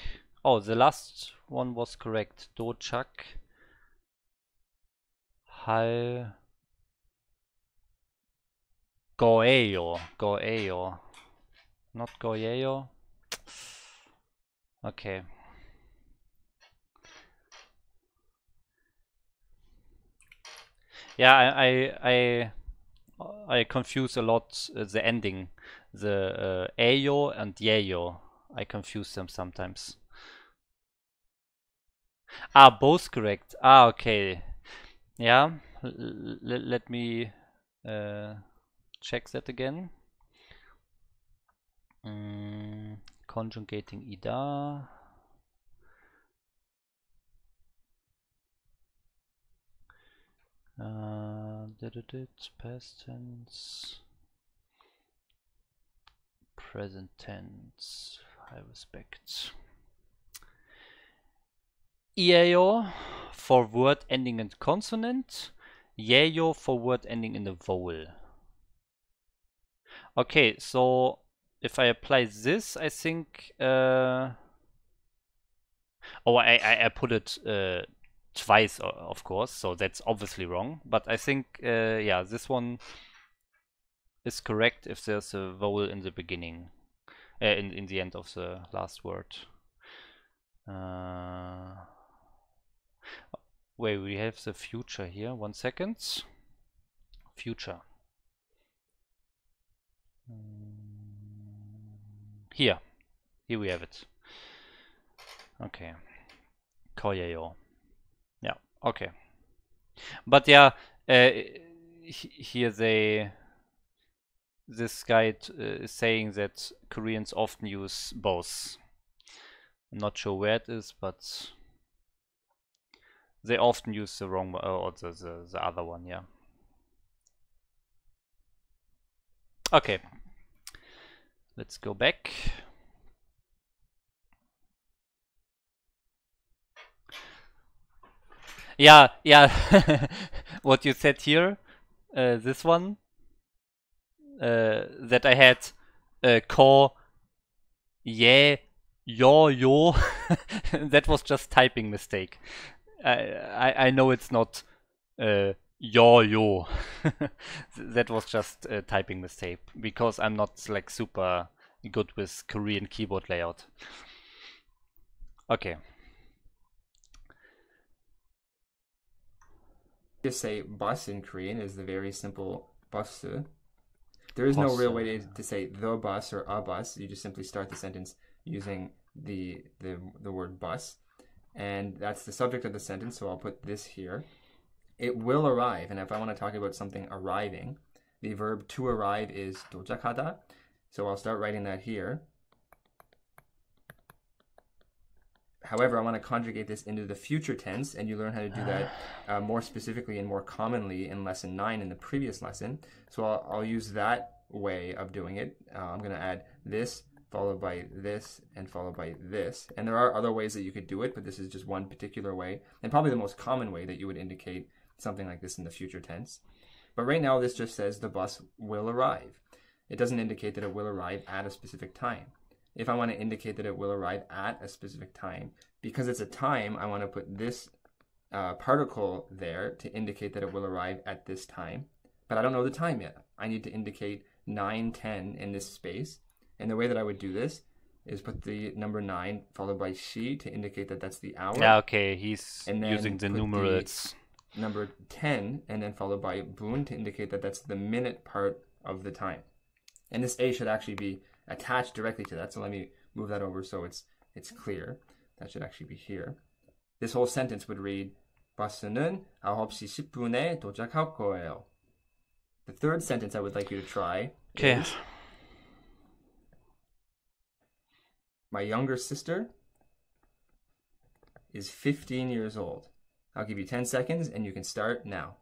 Oh, the last one was correct. Do chak. Hal. Goeo. Goeo. Not Goyeo. Okay. Yeah, I I I, I confuse a lot uh, the ending, the uh, Ayo and Yayo. I confuse them sometimes. Ah, both correct. Ah, okay. Yeah, L let me uh, check that again. Mm, conjugating ida. Uh, did it, it past tense, present tense, high respect. EAO for word ending in consonant, yayo for word ending in a vowel. Okay, so if I apply this, I think. Uh, oh, I, I, I put it uh, twice, of course, so that's obviously wrong. But I think, uh, yeah, this one is correct if there's a vowel in the beginning, uh, in, in the end of the last word. Uh, wait, we have the future here. One second. Future. Here. Here we have it. Okay. Koyeo. Okay. But yeah, uh, here they this guide uh, is saying that Koreans often use both. I'm not sure where it is, but they often use the wrong uh, or the, the, the other one, yeah. Okay, let's go back. Yeah, yeah, what you said here, uh, this one, uh, that I had uh, ko, yeah, yo, yo, that was just typing mistake. I, I, I know it's not uh, yo, yo. that was just a typing mistake because I'm not like super good with Korean keyboard layout. Okay. Just say bus in Korean is the very simple bus. There is no real way to, to say the bus or a bus. You just simply start the sentence using the the the word bus, and that's the subject of the sentence. So I'll put this here. It will arrive, and if I want to talk about something arriving, the verb to arrive is 도착하다. So I'll start writing that here. However, I want to conjugate this into the future tense, and you learn how to do that uh, more specifically and more commonly in lesson 9 in the previous lesson. So I'll, I'll use that way of doing it. Uh, I'm going to add this followed by this and followed by this. And there are other ways that you could do it, but this is just one particular way, and probably the most common way that you would indicate something like this in the future tense. But right now, this just says the bus will arrive. It doesn't indicate that it will arrive at a specific time if I want to indicate that it will arrive at a specific time. Because it's a time, I want to put this uh, particle there to indicate that it will arrive at this time, but I don't know the time yet. I need to indicate 9, 10 in this space. And the way that I would do this is put the number 9 followed by she to indicate that that's the hour. Yeah, okay, he's And then using the- numerals. Number 10 and then followed by boon to indicate that that's the minute part of the time. And this A should actually be attached directly to that. So let me move that over so it's it's clear. That should actually be here. This whole sentence would read 버스는 9시 10분에 도착할 거예요. The third sentence I would like you to try Okay. is My younger sister is 15 years old. I'll give you 10 seconds and you can start now.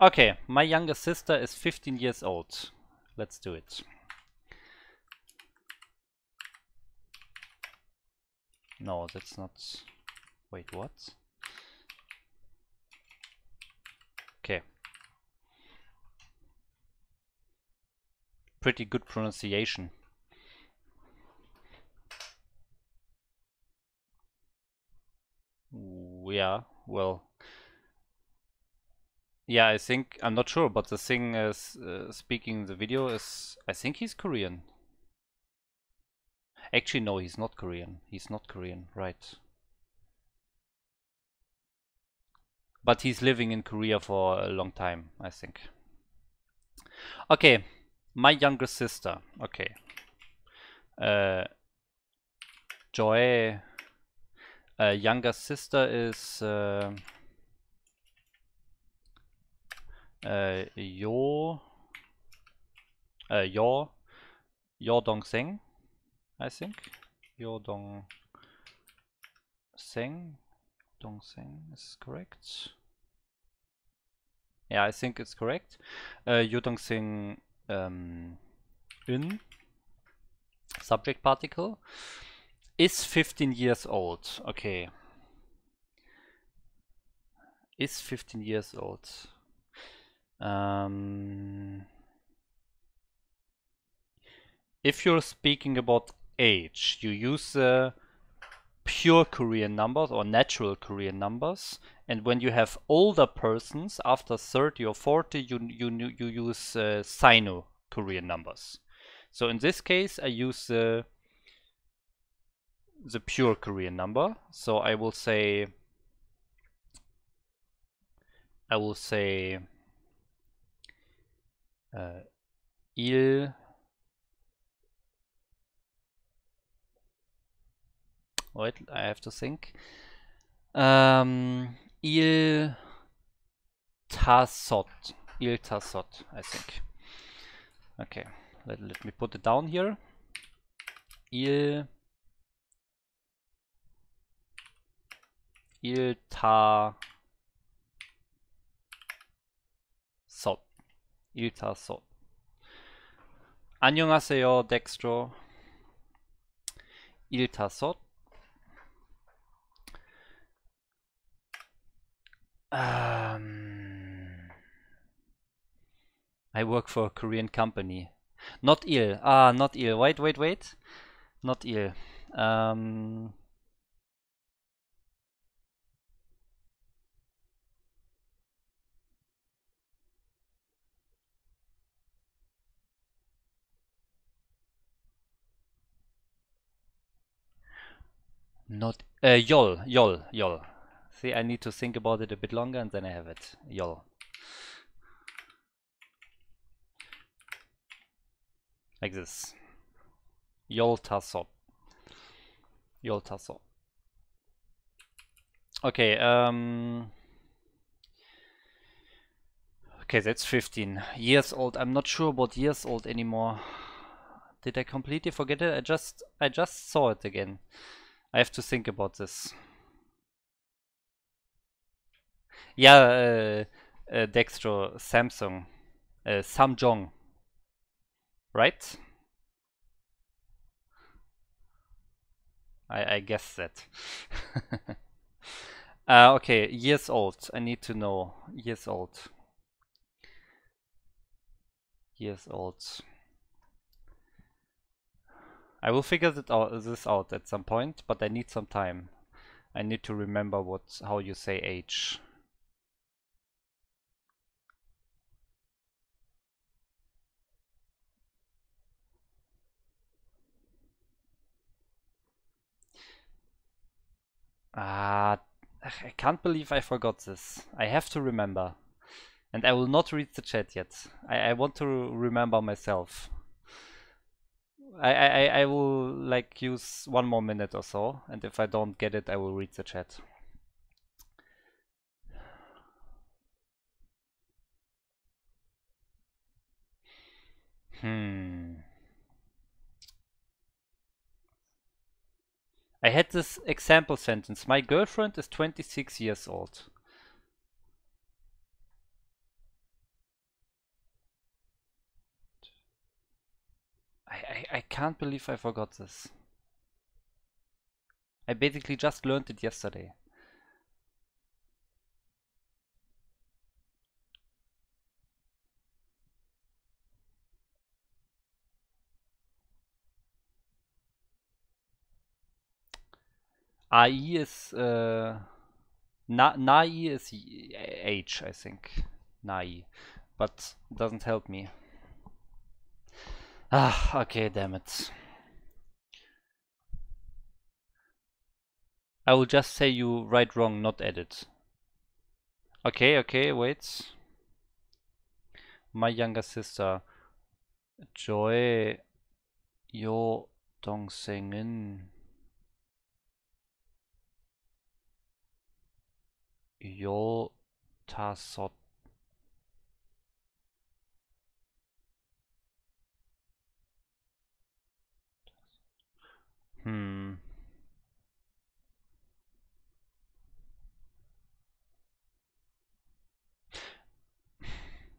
Okay, my younger sister is 15 years old. Let's do it. No, that's not. Wait, what? Okay. Pretty good pronunciation. Yeah, well. Yeah, I think I'm not sure, but the thing is, uh, speaking the video is, I think he's Korean. Actually, no, he's not Korean. He's not Korean, right? But he's living in Korea for a long time, I think. Okay, my younger sister. Okay. Uh, Joy. Uh, younger sister is. Uh, uh, Yo, uh, Yo, Yo Dong Seng, I think. Yo Dong Seng, Dong Seng is correct. Yeah, I think it's correct. Uh, Yo Dong Seng um, in subject particle is 15 years old. Okay. Is 15 years old. Um, if you're speaking about age, you use uh, pure Korean numbers or natural Korean numbers. And when you have older persons after 30 or 40, you you you use uh, Sino Korean numbers. So in this case, I use the the pure Korean number. So I will say I will say uh, il wait I have to think um, il tasot il tasot I think okay let, let me put it down here il il ta 섭 일타섭 안녕하세요 덱스트로 일타 Um, I work for a Korean company. Not il. Ah not il. Wait wait wait. Not il. Um, Not uh, Yol, Yol, Yol. See, I need to think about it a bit longer and then I have it. Yol. Like this. Y'all Tasop. Yol Tasop. Okay, um Okay, that's 15 years old. I'm not sure about years old anymore. Did I completely forget it? I just I just saw it again. I have to think about this. Yeah, Dextro, Samsung, Samjong, right? I, I guess that. uh, okay, years old. I need to know. Years old. Years old. I will figure that out, this out at some point, but I need some time. I need to remember what how you say age. Ah, I can't believe I forgot this. I have to remember. And I will not read the chat yet. I, I want to remember myself. I, I, I will like use one more minute or so, and if I don't get it, I will read the chat. Hmm. Had this example sentence. My girlfriend is 26 years old. I, I, I can't believe I forgot this. I basically just learned it yesterday. AI is uh, Na Nai is H, I think. Nai, but doesn't help me. Ah, okay, damn it. I will just say you write wrong, not edit. Okay, okay, wait. My younger sister, Joy Yo Dong Hmm.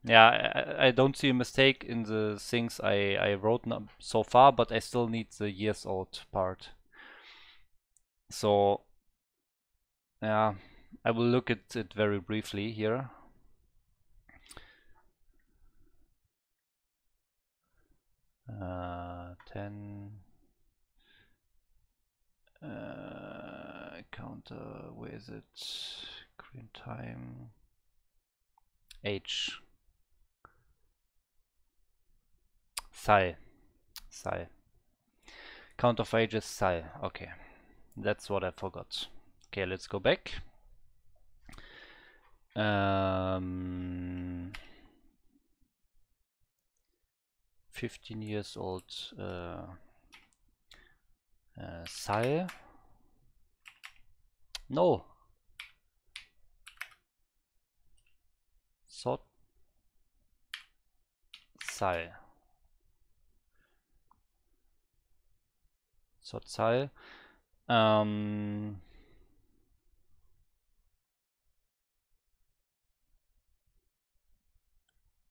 Yeah, I, I don't see a mistake in the things I, I wrote so far, but I still need the years old part. So, yeah, I will look at it very briefly here. Uh, 10 uh, counter, where is it? Green time. H. Psi. Psi. Count of ages Psi. Okay. That's what I forgot. Okay, let's go back. Um, 15 years old uh, uh. No. Sot Sal. Sozial. Ähm,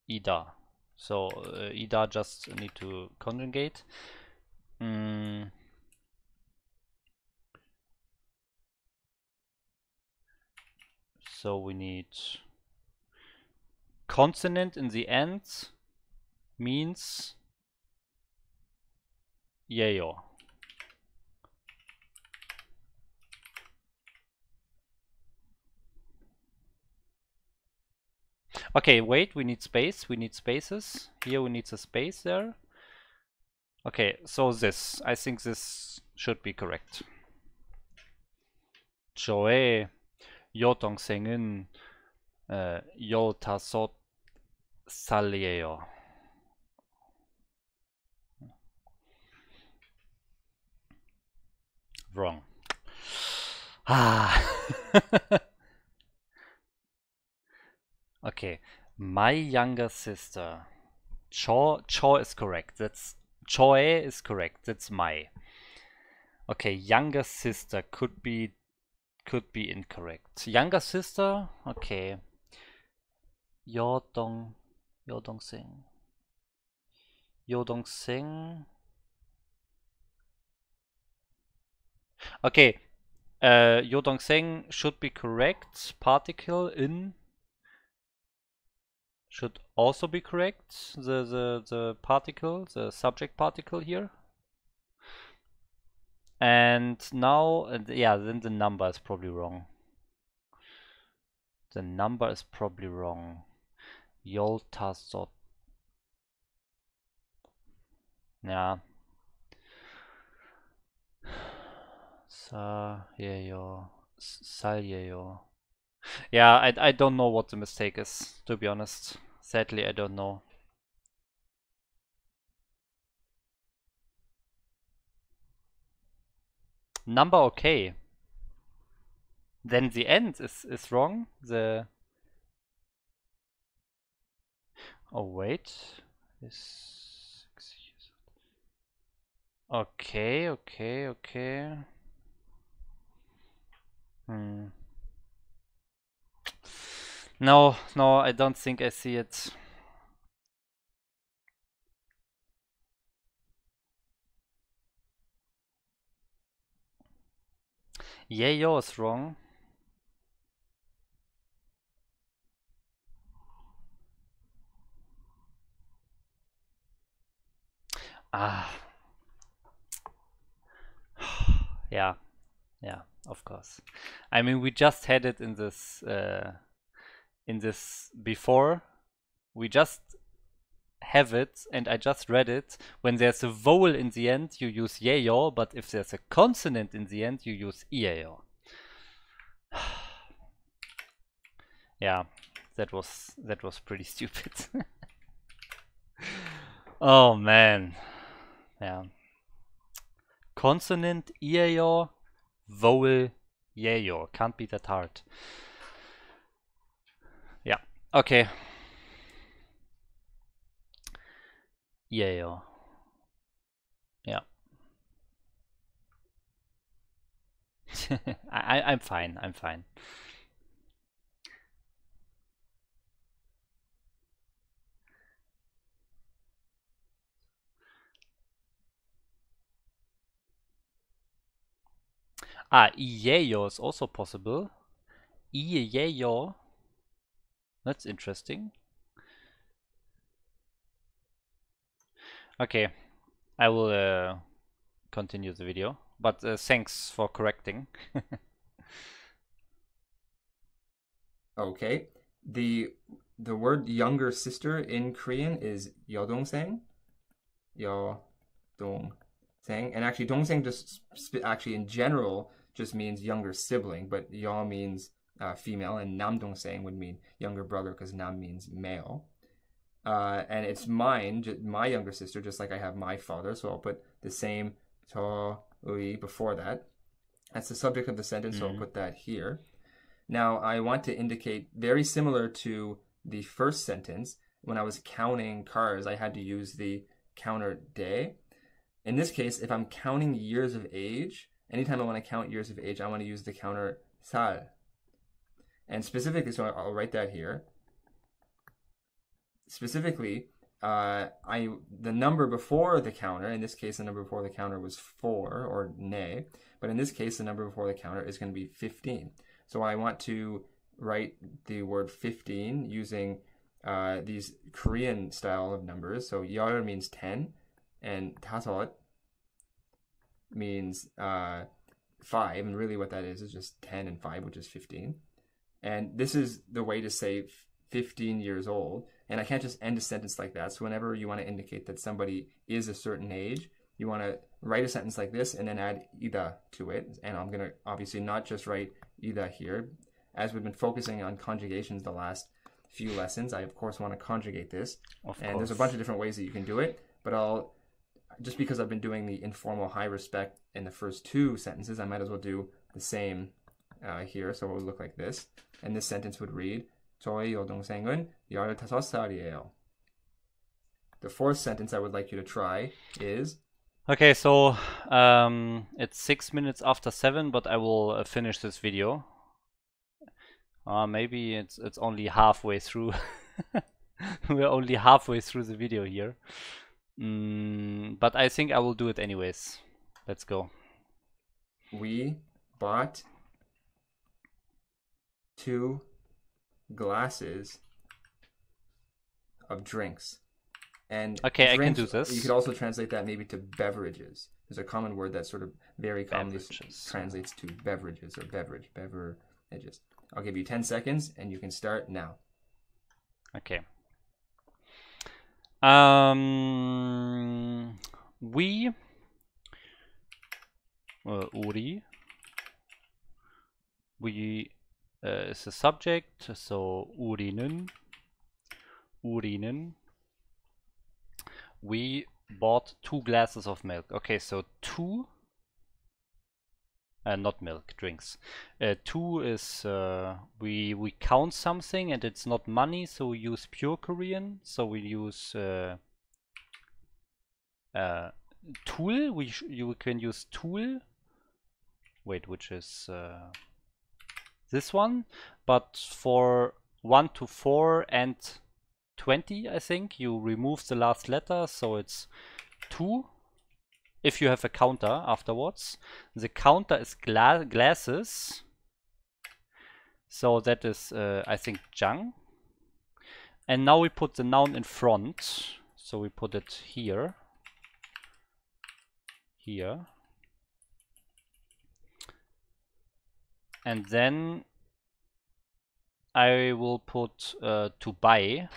Ida. So uh, Ida just need to conjugate. Mm. So we need consonant in the end means yayo. Okay, wait, we need space, we need spaces. Here we need a space there. Okay, so this, I think this should be correct. Joe, Yotong Sengin, uh, Yolta Sot Salieo. Wrong. Ah. Okay, my younger sister. Cho Cho is correct. That's Choe is correct. That's my. Okay, younger sister could be could be incorrect. Younger sister. Okay. Yodong Yodong Sing. Yodong Sing. Okay. Uh, Yodong Seng should be correct. Particle in should also be correct. The, the, the particle, the subject particle here. And now, yeah, then the number is probably wrong. The number is probably wrong. Yoltasot. Yeah. Salyeyo. Salyeyo. Yeah, I, I don't know what the mistake is, to be honest. Sadly, I don't know. Number okay. Then the end is, is wrong. The Oh wait. Is Okay, okay, okay. Hmm. No, no, I don't think I see it. Yeah, yours wrong. Ah. yeah. Yeah, of course. I mean, we just had it in this uh, in this before. We just have it, and I just read it. When there's a vowel in the end, you use yayo, but if there's a consonant in the end, you use iayo. yeah, that was that was pretty stupid. oh man, yeah. Consonant iayo, vowel yayo. Can't be that hard. Okay. Yayo. Yeah. I, I'm fine. I'm fine. Ah, Iyeyo is also possible. Iyeyo. That's interesting. Okay, I will uh, continue the video, but uh, thanks for correcting. Okay. The the word younger sister in Korean is 여동생. 여동생. And actually 동생 just sp- actually in general just means younger sibling, but 여 means uh, female, and Nam Dong Sang would mean younger brother because Nam means male. Uh, and it's mine, my younger sister, just like I have my father. So I'll put the same to ui before that. That's the subject of the sentence, mm-hmm. so I'll mm-hmm. put that here. Now I want to indicate very similar to the first sentence. When I was counting cars, I had to use the counter day. In this case, if I'm counting years of age, anytime I want to count years of age, I want to use the counter sal. And specifically, so I'll write that here. Specifically, uh, I the number before the counter, in this case, the number before the counter was four or ne, but in this case, the number before the counter is going to be 15. So I want to write the word 15 using uh, these Korean style of numbers. So 열 means 10, and 다섯 means uh, 5. And really, what that is is just 10 and 5, which is 15. And this is the way to say 15 years old. And I can't just end a sentence like that. So whenever you want to indicate that somebody is a certain age, you want to write a sentence like this and then add ida to it. And I'm going to obviously not just write ida here. As we've been focusing on conjugations the last few lessons, I of course want to conjugate this. Of and there's a bunch of different ways that you can do it, but I'll just because I've been doing the informal high respect in the first two sentences, I might as well do the same uh, here. So it would look like this. And this sentence would read 저희 여동생은 15살이에요. The fourth sentence I would like you to try is Okay, so um, it's six minutes after seven, but I will uh, finish this video. Uh, maybe it's it's only halfway through. We're only halfway through the video here. Mm, but I think I will do it anyways. Let's go. we bought two glasses of drinks. And Okay, I can do this. You could also translate that maybe to beverages. There's a common word that sort of very commonly Beverages. translates to beverages or beverage, beverages. I'll give you 10 seconds and you can start now. Okay. Um, we, uh, Uri, we uh, is the subject, so Urinen, Urinen. We bought two glasses of milk. Okay, so two, uh, not milk, drinks. Uh, two is uh, we we count something and it's not money, so we use pure Korean. So we use uh, uh, tool. We you can use tool. Wait, which is this one? But for one to four and twenty, I think you remove the last letter, so it's two. If you have a counter afterwards, the counter is gla glasses. So that is, uh, I think, Jang. And now we put the noun in front. So we put it here. Here. And then I will put uh, to buy.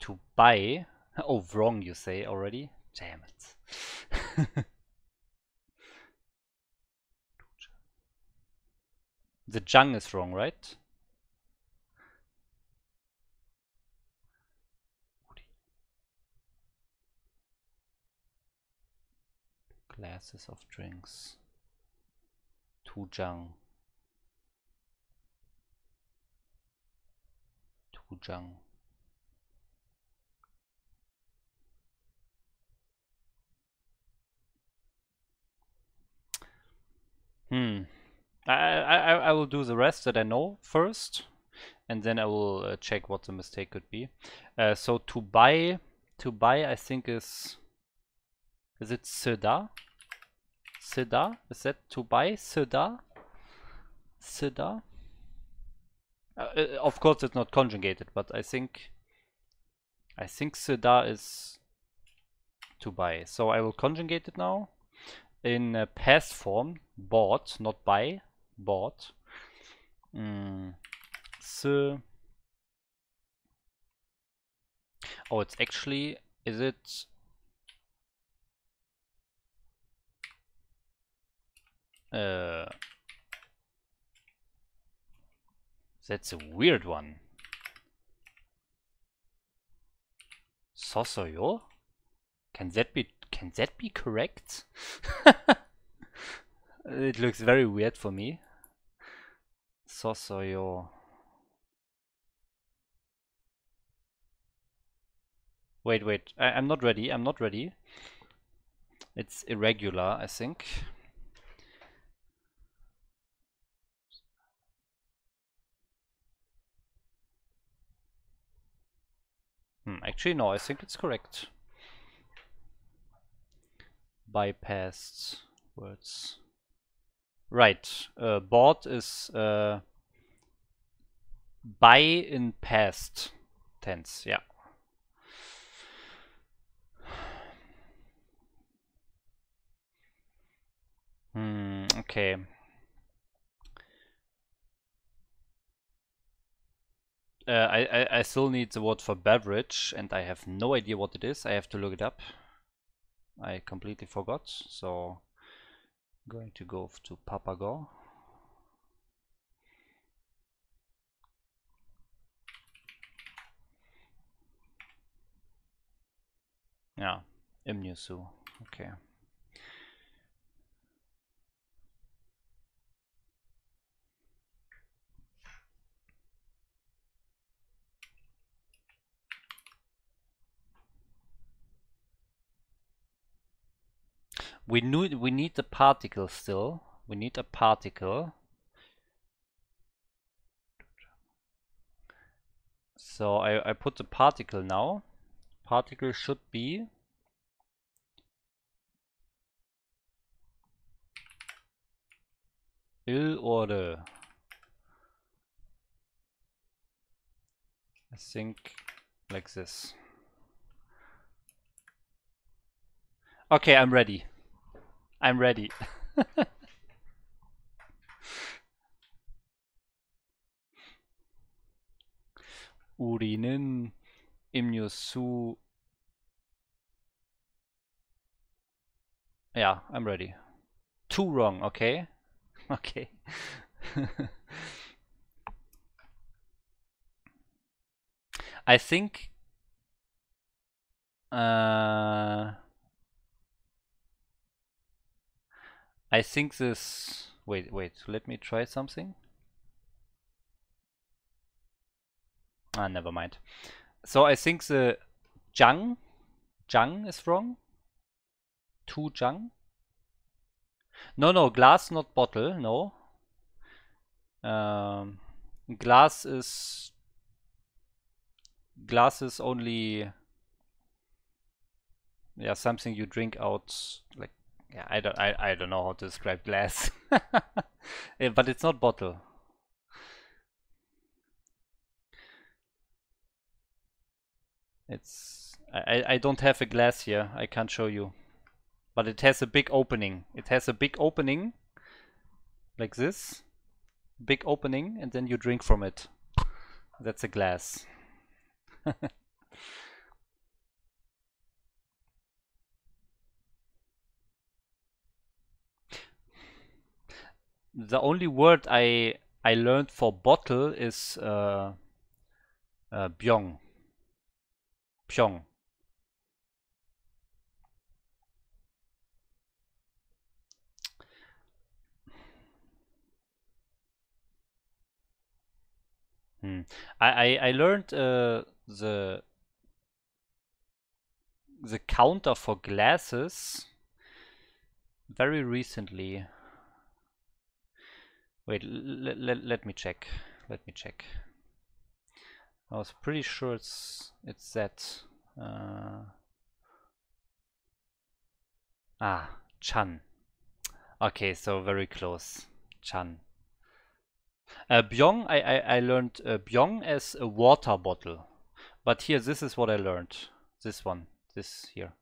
To buy. Oh, wrong, you say already? Damn it. the Jung is wrong, right? Glasses of drinks. Two Jung. Hmm. I, I, I I will do the rest that I know first, and then I will uh, check what the mistake could be. Uh, so to buy, to buy, I think is is it Seda? Seda? Is that to buy? Seda? Seda? Uh, uh, of course, it's not conjugated, but I think I think Seda is to buy. So I will conjugate it now in uh, past form. Bought, not buy. Bought. Mm. Oh, it's actually. Is it? Uh, that's a weird one. Sosoyo? Can that be can that be correct? it looks very weird for me. Sosoyo. Wait, wait. I, I'm not ready. I'm not ready. It's irregular, I think. Hmm, actually, no, I think it's correct. Bypassed words. Right, uh, bought is uh, buy in past tense, yeah. Hmm, okay. Uh, I, I, I still need the word for beverage and I have no idea what it is. I have to look it up. I completely forgot. So I'm going to go to Papago. Yeah, Imnusu. Okay. We need we need the particle still. We need a particle. So I, I put the particle now. Particle should be ill order. I think like this. Okay, I'm ready. I'm ready. 우리는 음료수 Yeah, I'm ready. Two wrong, okay? Okay. I think uh, I think this wait wait let me try something. Ah never mind. So I think the Jang Jang is wrong? Two Jang no no glass not bottle no. Um, glass is glass is only yeah something you drink out like yeah I don't I, I don't know how to describe glass. But it's not bottle. It's I, I don't have a glass here. I can't show you. But it has a big opening. It has a big opening like this. Big opening and then you drink from it. That's a glass the only word I I learned for bottle is uh, uh, byong. Pyong. Hmm. I, I I learned uh, the the counter for glasses very recently. Wait, let me check. Let me check. I was pretty sure it's it's that. Uh, ah, Chan. Okay, so very close. Chan. Uh, Byong, I, I, I learned uh, Byong as a water bottle. But here, this is what I learned. This one. This here.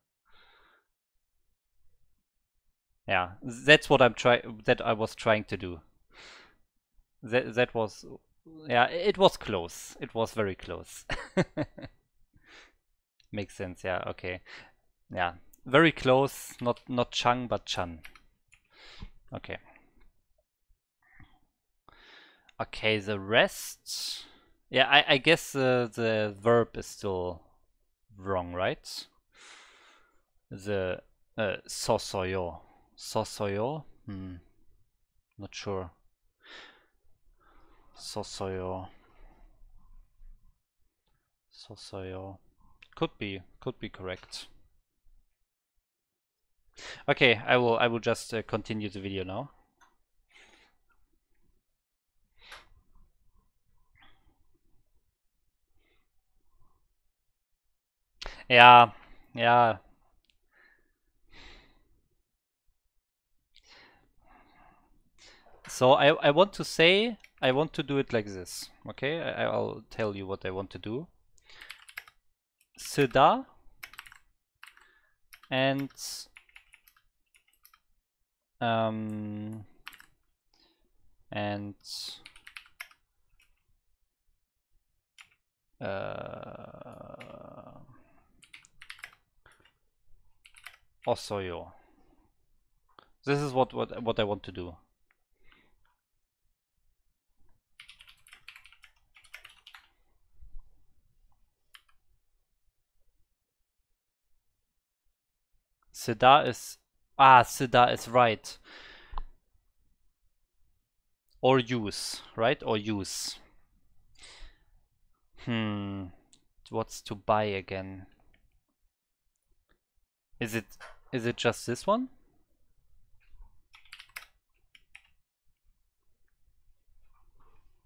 Yeah, that's what I'm trying. That I was trying to do. That that was, yeah, it was close. It was very close. Makes sense. Yeah. Okay. Yeah. Very close. Not not Chang, but Chan. Okay. Okay. The rest. Yeah. I I guess uh, the verb is still wrong, right? The uh, sosoyo. Sosoyo? Hmm. Not sure. Sosoyo. Sosoyo. Could be. Could be correct. Okay, I will I will just uh, continue the video now. Yeah, yeah. So I, I want to say, I want to do it like this, okay? I, I'll tell you what I want to do. Sıda and um, and uh, osoyo. This is what, what, what I want to do. Seda is ah Seda is right. Or use, right? Or use. Hmm. What's to buy again? Is it is it just this one?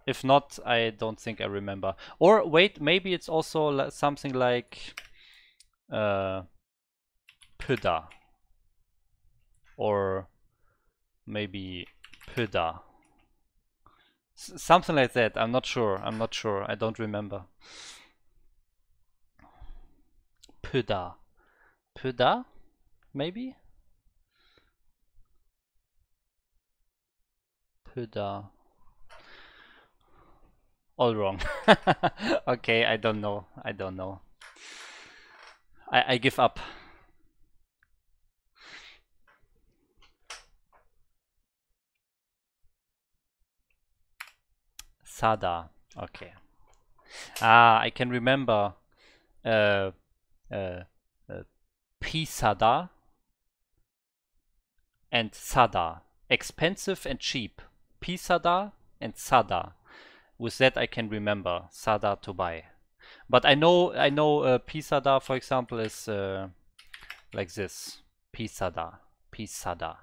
If not, I don't think I remember. Or wait, maybe it's also something like uh, Puda or maybe Puda. S something like that. I'm not sure. I'm not sure. I don't remember. Puda. Puda? Maybe? Huda. All wrong. okay, I don't know. I don't know. I, I give up. Sada. Okay. Ah, I can remember uh, uh, uh, Pisada and Sada. Expensive and cheap. Pisada and Sada. With that I can remember Sada to buy. But I know I know uh, Pisada for example is uh, like this. Pisada. Pisada.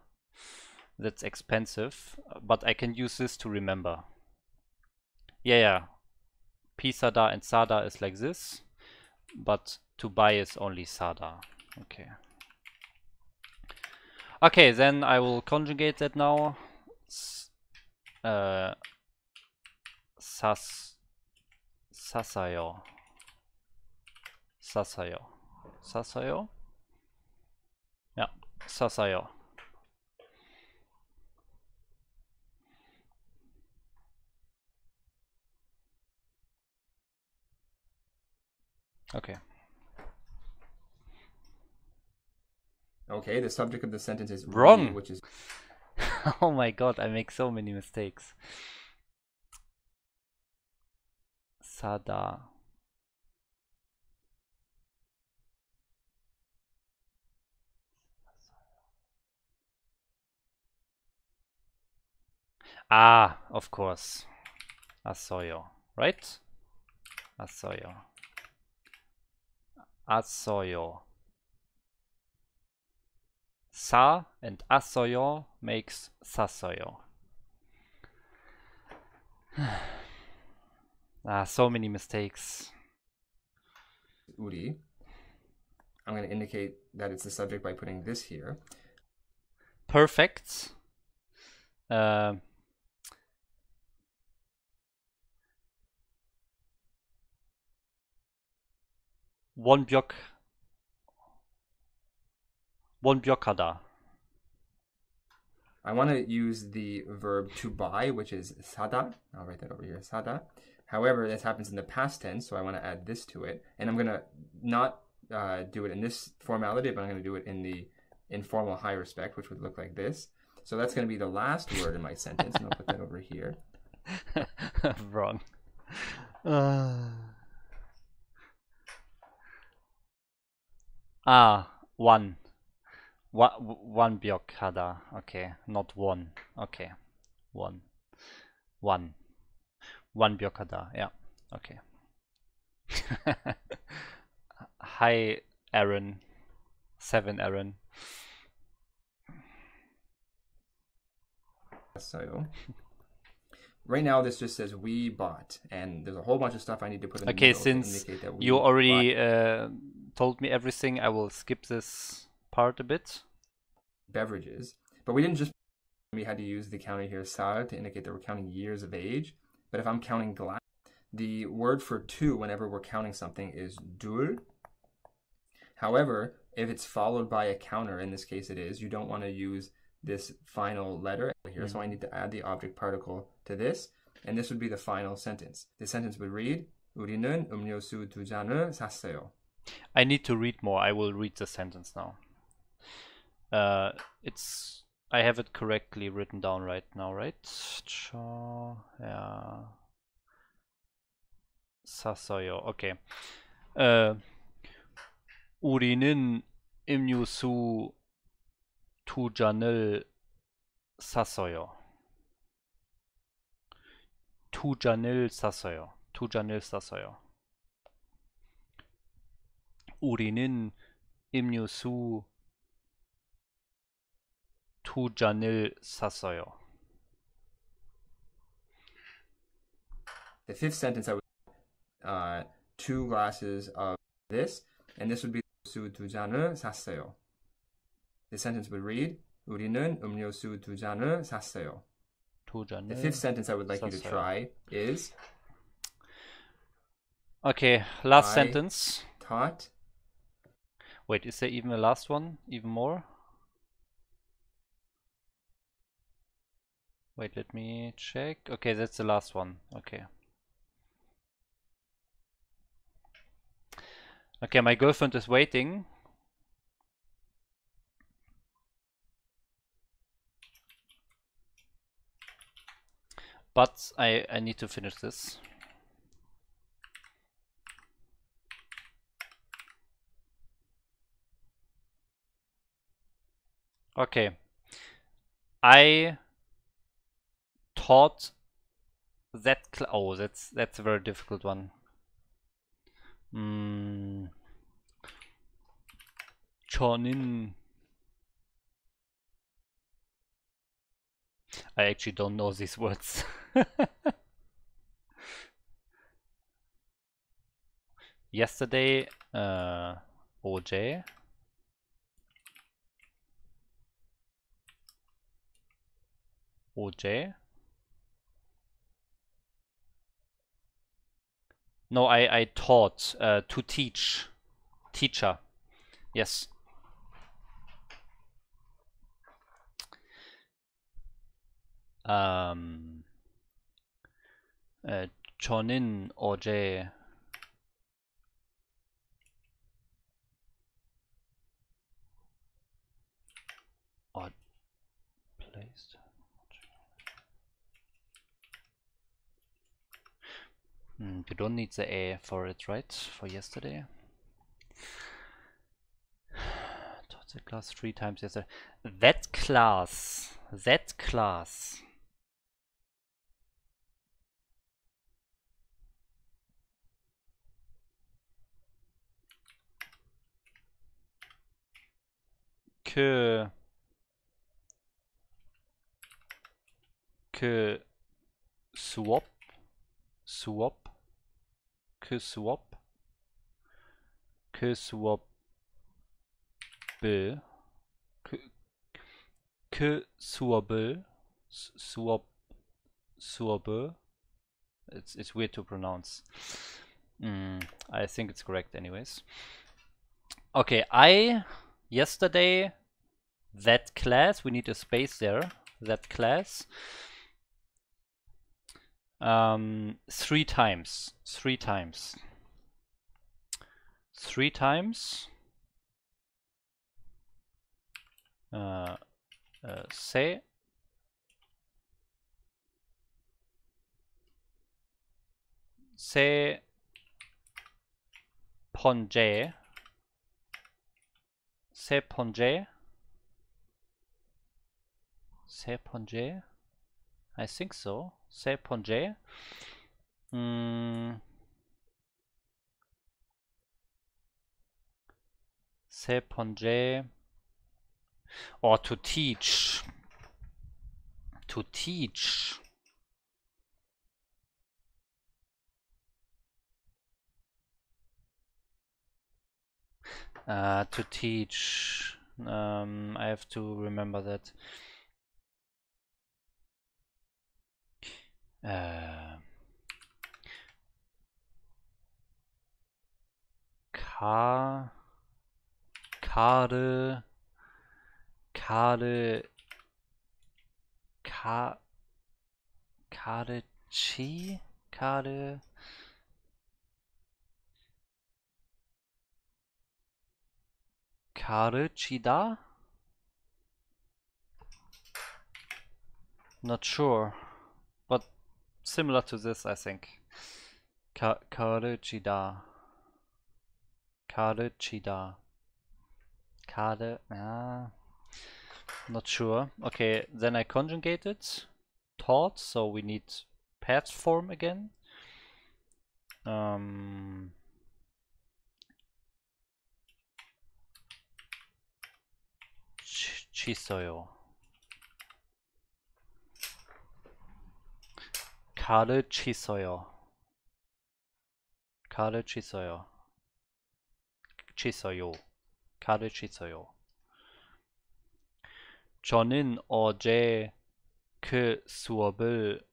That's expensive, but I can use this to remember. Yeah, yeah. Pisada and Sada is like this, but to buy is only Sada. Okay. Okay, then I will conjugate that now. S uh, sas sasayo. Sasayo. Sasayo? Yeah, sasayo. Okay. Okay, the subject of the sentence is Wrong. which is oh my god, I make so many mistakes. Sada. Ah, of course. Asoyo, right? Asoyo. Asoyo. Sa and asoyo makes sasoyo. ah, so many mistakes. uri. I'm going to indicate that it's the subject by putting this here. Perfect. Uh, one block one blockada. I want to use the verb to buy, which is sada. I'll write that over here, sada. However, this happens in the past tense, so I want to add this to it. And I'm going to not uh, do it in this formality, but I'm going to do it in the informal high respect, which would look like this. So that's going to be the last word in my sentence, and I'll put that over here. Wrong. Uh... Ah, one. One Björkhada. Okay, not one. Okay, one. One. One yeah. Okay. Hi, Aaron. Seven, Aaron. So, right now this just says we bought, and there's a whole bunch of stuff I need to put in. Okay, since you already uh, told me everything, I will skip this part a bit. beverages. But we didn't just we had to use the counter here sal to indicate that we're counting years of age. But if I'm counting glass, the word for two whenever we're counting something is dur. However, if it's followed by a counter, in this case it is, you don't want to use this final letter here. So I need to add the object particle to this, and this would be the final sentence. The sentence would read 우리는 음료수 두 잔을 샀어요. I need to read more. I will read the sentence now. Uh, it's I have it correctly written down right now, right? 저, yeah. 샀어요. Okay. Uh, 우리는 음료수 두 잔을 샀어요. 두 잔을 샀어요. 두 잔을 샀어요. 우리는 음료수 두 잔을 샀어요. The fifth sentence I would uh, two glasses of this, and this would be 음료수 두 잔을 샀어요. The sentence would read 우리는 음료수 두 잔을 샀어요. 두 잔을 The fifth sentence I would like you to 샀어요. try is Okay, last I- sentence. taught Wait, is there even a last one? Even more? Wait, let me check. Okay, that's the last one. Okay. Okay, my girlfriend is waiting. But I, I need to finish this. Okay. I taught that oh that's that's a very difficult one. Mm. Chonin. I actually don't know these words. Yesterday, uh, OJ. OJ. No, I, I taught, uh, to teach, teacher, yes. Um, uh, Chonin OJ odd place. Mm, you don't need the A for it, right? For yesterday. Taught the class three times yesterday. That class. That class. Que que swap swap swap swap swap swabble it's it's weird to pronounce. Mm, I think it's correct anyways. Okay I yesterday that class we need a space there that class um, three times three times. Three times. Uh, uh, say. Say. Ponje say ponje say ponje I think so say ponje mm. or to teach. To teach. Uh, to teach. Um, I have to remember that uh, car Kade Kade Ka Kade Chi Kade Kade Chida? Not sure, similar to this, I think. Ka Kade Chida Kade Chida Kade, ah. Not sure. Okay, then I conjugated taught, so we need past form again. Um, 치- 치서요. 가르치서요. 가르치서요. 치서요. 가르치서요. 저는 어제 그 수업을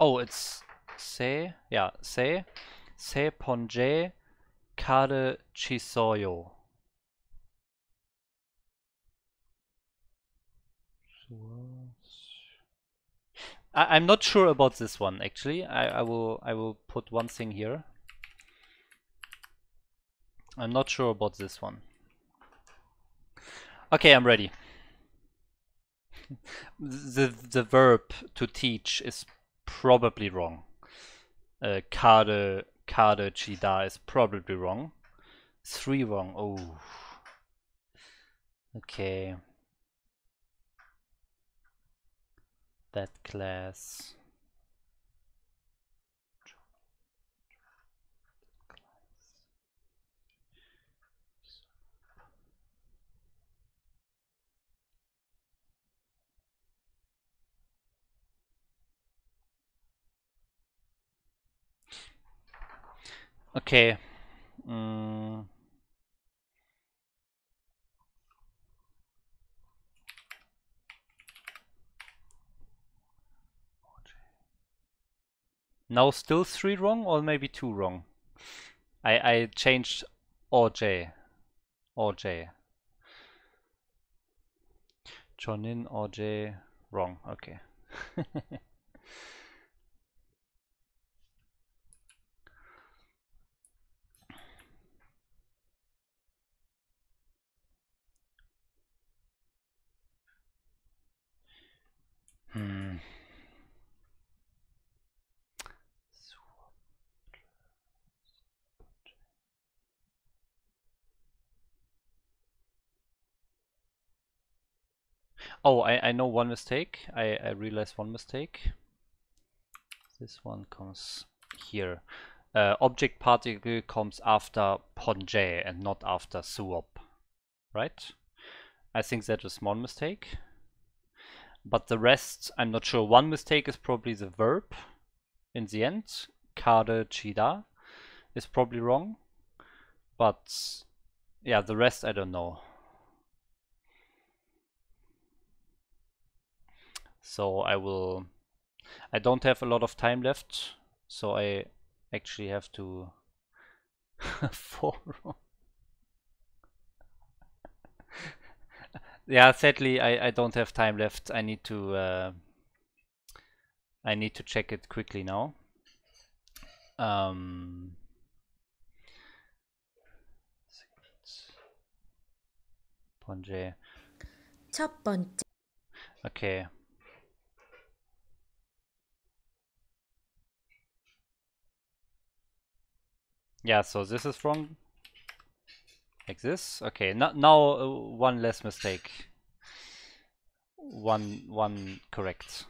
Oh, it's 세, yeah, 세, 세 번째 가르치서요. I, I'm not sure about this one actually. I, I will I will put one thing here. I'm not sure about this one. Okay, I'm ready. the the verb to teach is probably wrong. Uh, kade kade chida is probably wrong. Three wrong. Oh. Okay. That class. Okay. Mm. Now still three wrong or maybe two wrong? I I changed OJ. OJ. Jonin OJ wrong. Okay. Hmm. Oh, I, I know one mistake. I, I realized one mistake. This one comes here. Uh, object particle comes after ponje and not after suop. Right? I think that was one mistake. But the rest, I'm not sure. One mistake is probably the verb in the end. Kade chida is probably wrong. But yeah, the rest I don't know. So I will... I don't have a lot of time left, so I actually have to... For. yeah, sadly I, I don't have time left. I need to... Uh, I need to check it quickly now. Um, Ponje. Okay. Yeah, so this is wrong. Like this. Okay, no, now uh, one less mistake. One one correct.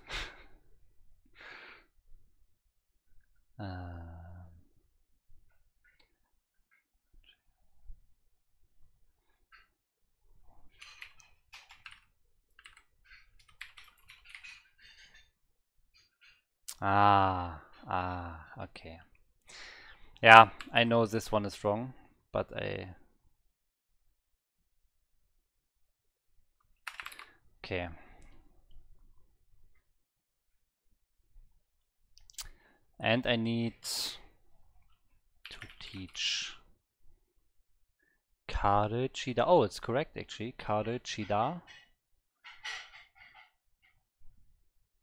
uh, ah, ah, okay. Yeah, I know this one is wrong, but I... Okay. And I need to teach Kare Chida. Oh, it's correct actually. Kare Chida.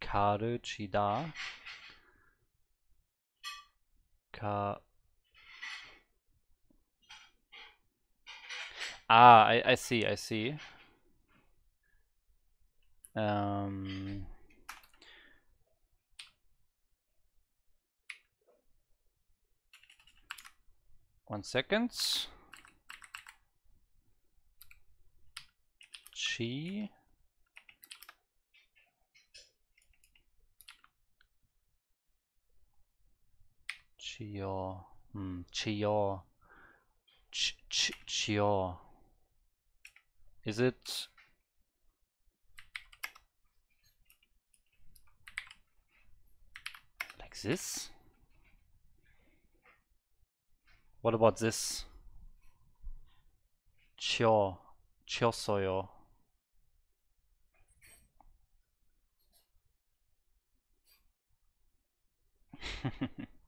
Kare Chida. Ka Ah, I, I see, I see. Um, one second. Chi. Chio. Hmm. Is it like this? What about this? 쳐, 쳤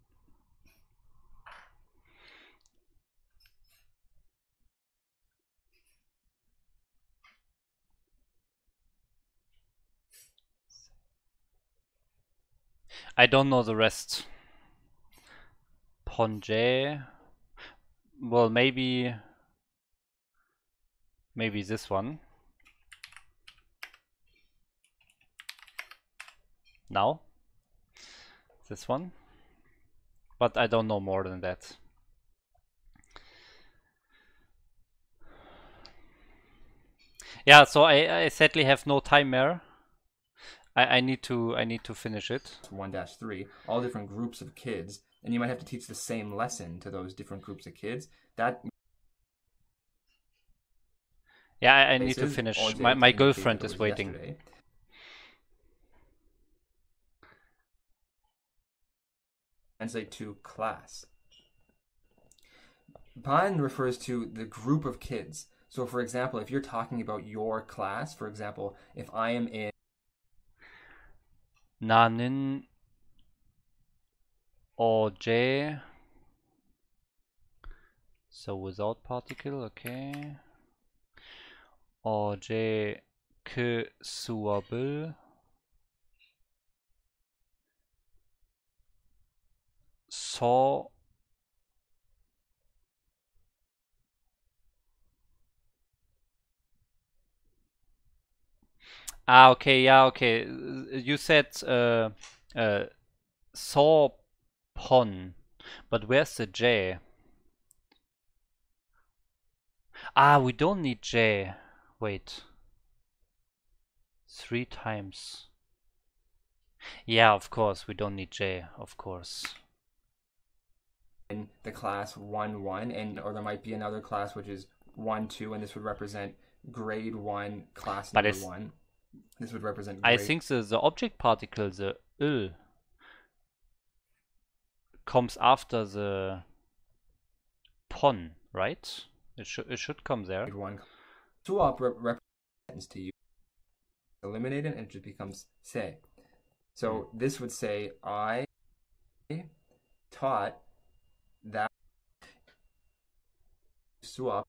I don't know the rest. Ponje. Well, maybe. Maybe this one. Now. This one. But I don't know more than that. Yeah, so I, I sadly have no time there. I, I need to I need to finish it. One dash three, all different groups of kids, and you might have to teach the same lesson to those different groups of kids. That Yeah, I, I need to finish. My my girlfriend is waiting. yesterday. Translate to class. Ban refers to the group of kids. So, for example, if you're talking about your class, for example, if I am in 나는 어제 so without particle, okay. 어제 그 수업을 서 Ah, okay, yeah, okay. You said uh, uh, saw pon, but where's the J? Ah, we don't need J. Wait. Three times. Yeah, of course, we don't need J, of course. in the class 1 1 and or there might be another class which is 1 2 and this would represent grade 1 class But number 1 this would represent I think the, the object particle, the L, comes after the pon, right? It should it should come there. 1 suop re- represents to you eliminate it and it just becomes say so hmm. this would say i taught that suop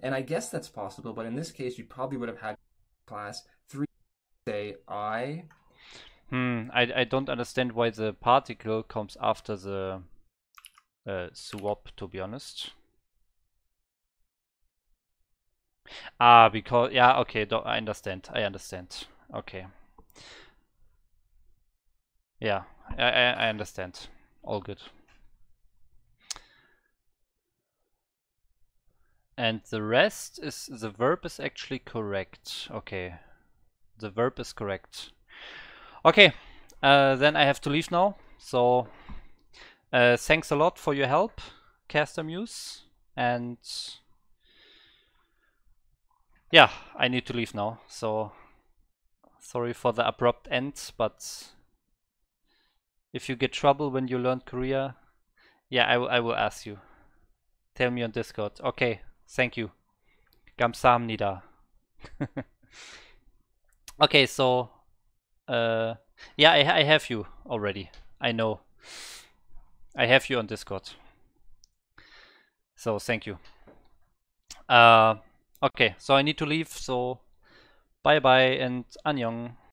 and i guess that's possible but in this case you probably would have had class 3 say i Hmm, I, I don't understand why the particle comes after the uh, swap, to be honest. Ah, because, yeah, okay, I understand, I understand. Okay. Yeah, I, I understand. All good. And the rest is, the verb is actually correct. Okay. The verb is correct. Okay, uh, then I have to leave now. So, uh, thanks a lot for your help, Caster Muse. And yeah, I need to leave now. So, sorry for the abrupt end, but if you get trouble when you learn Korea, yeah, I, I will ask you. Tell me on Discord. Okay, Thank you. Gamsamnida. okay, so... Uh, yeah, I, I have you already. I know. I have you on Discord. So, thank you. Uh, okay, so I need to leave, so bye-bye and annyeong.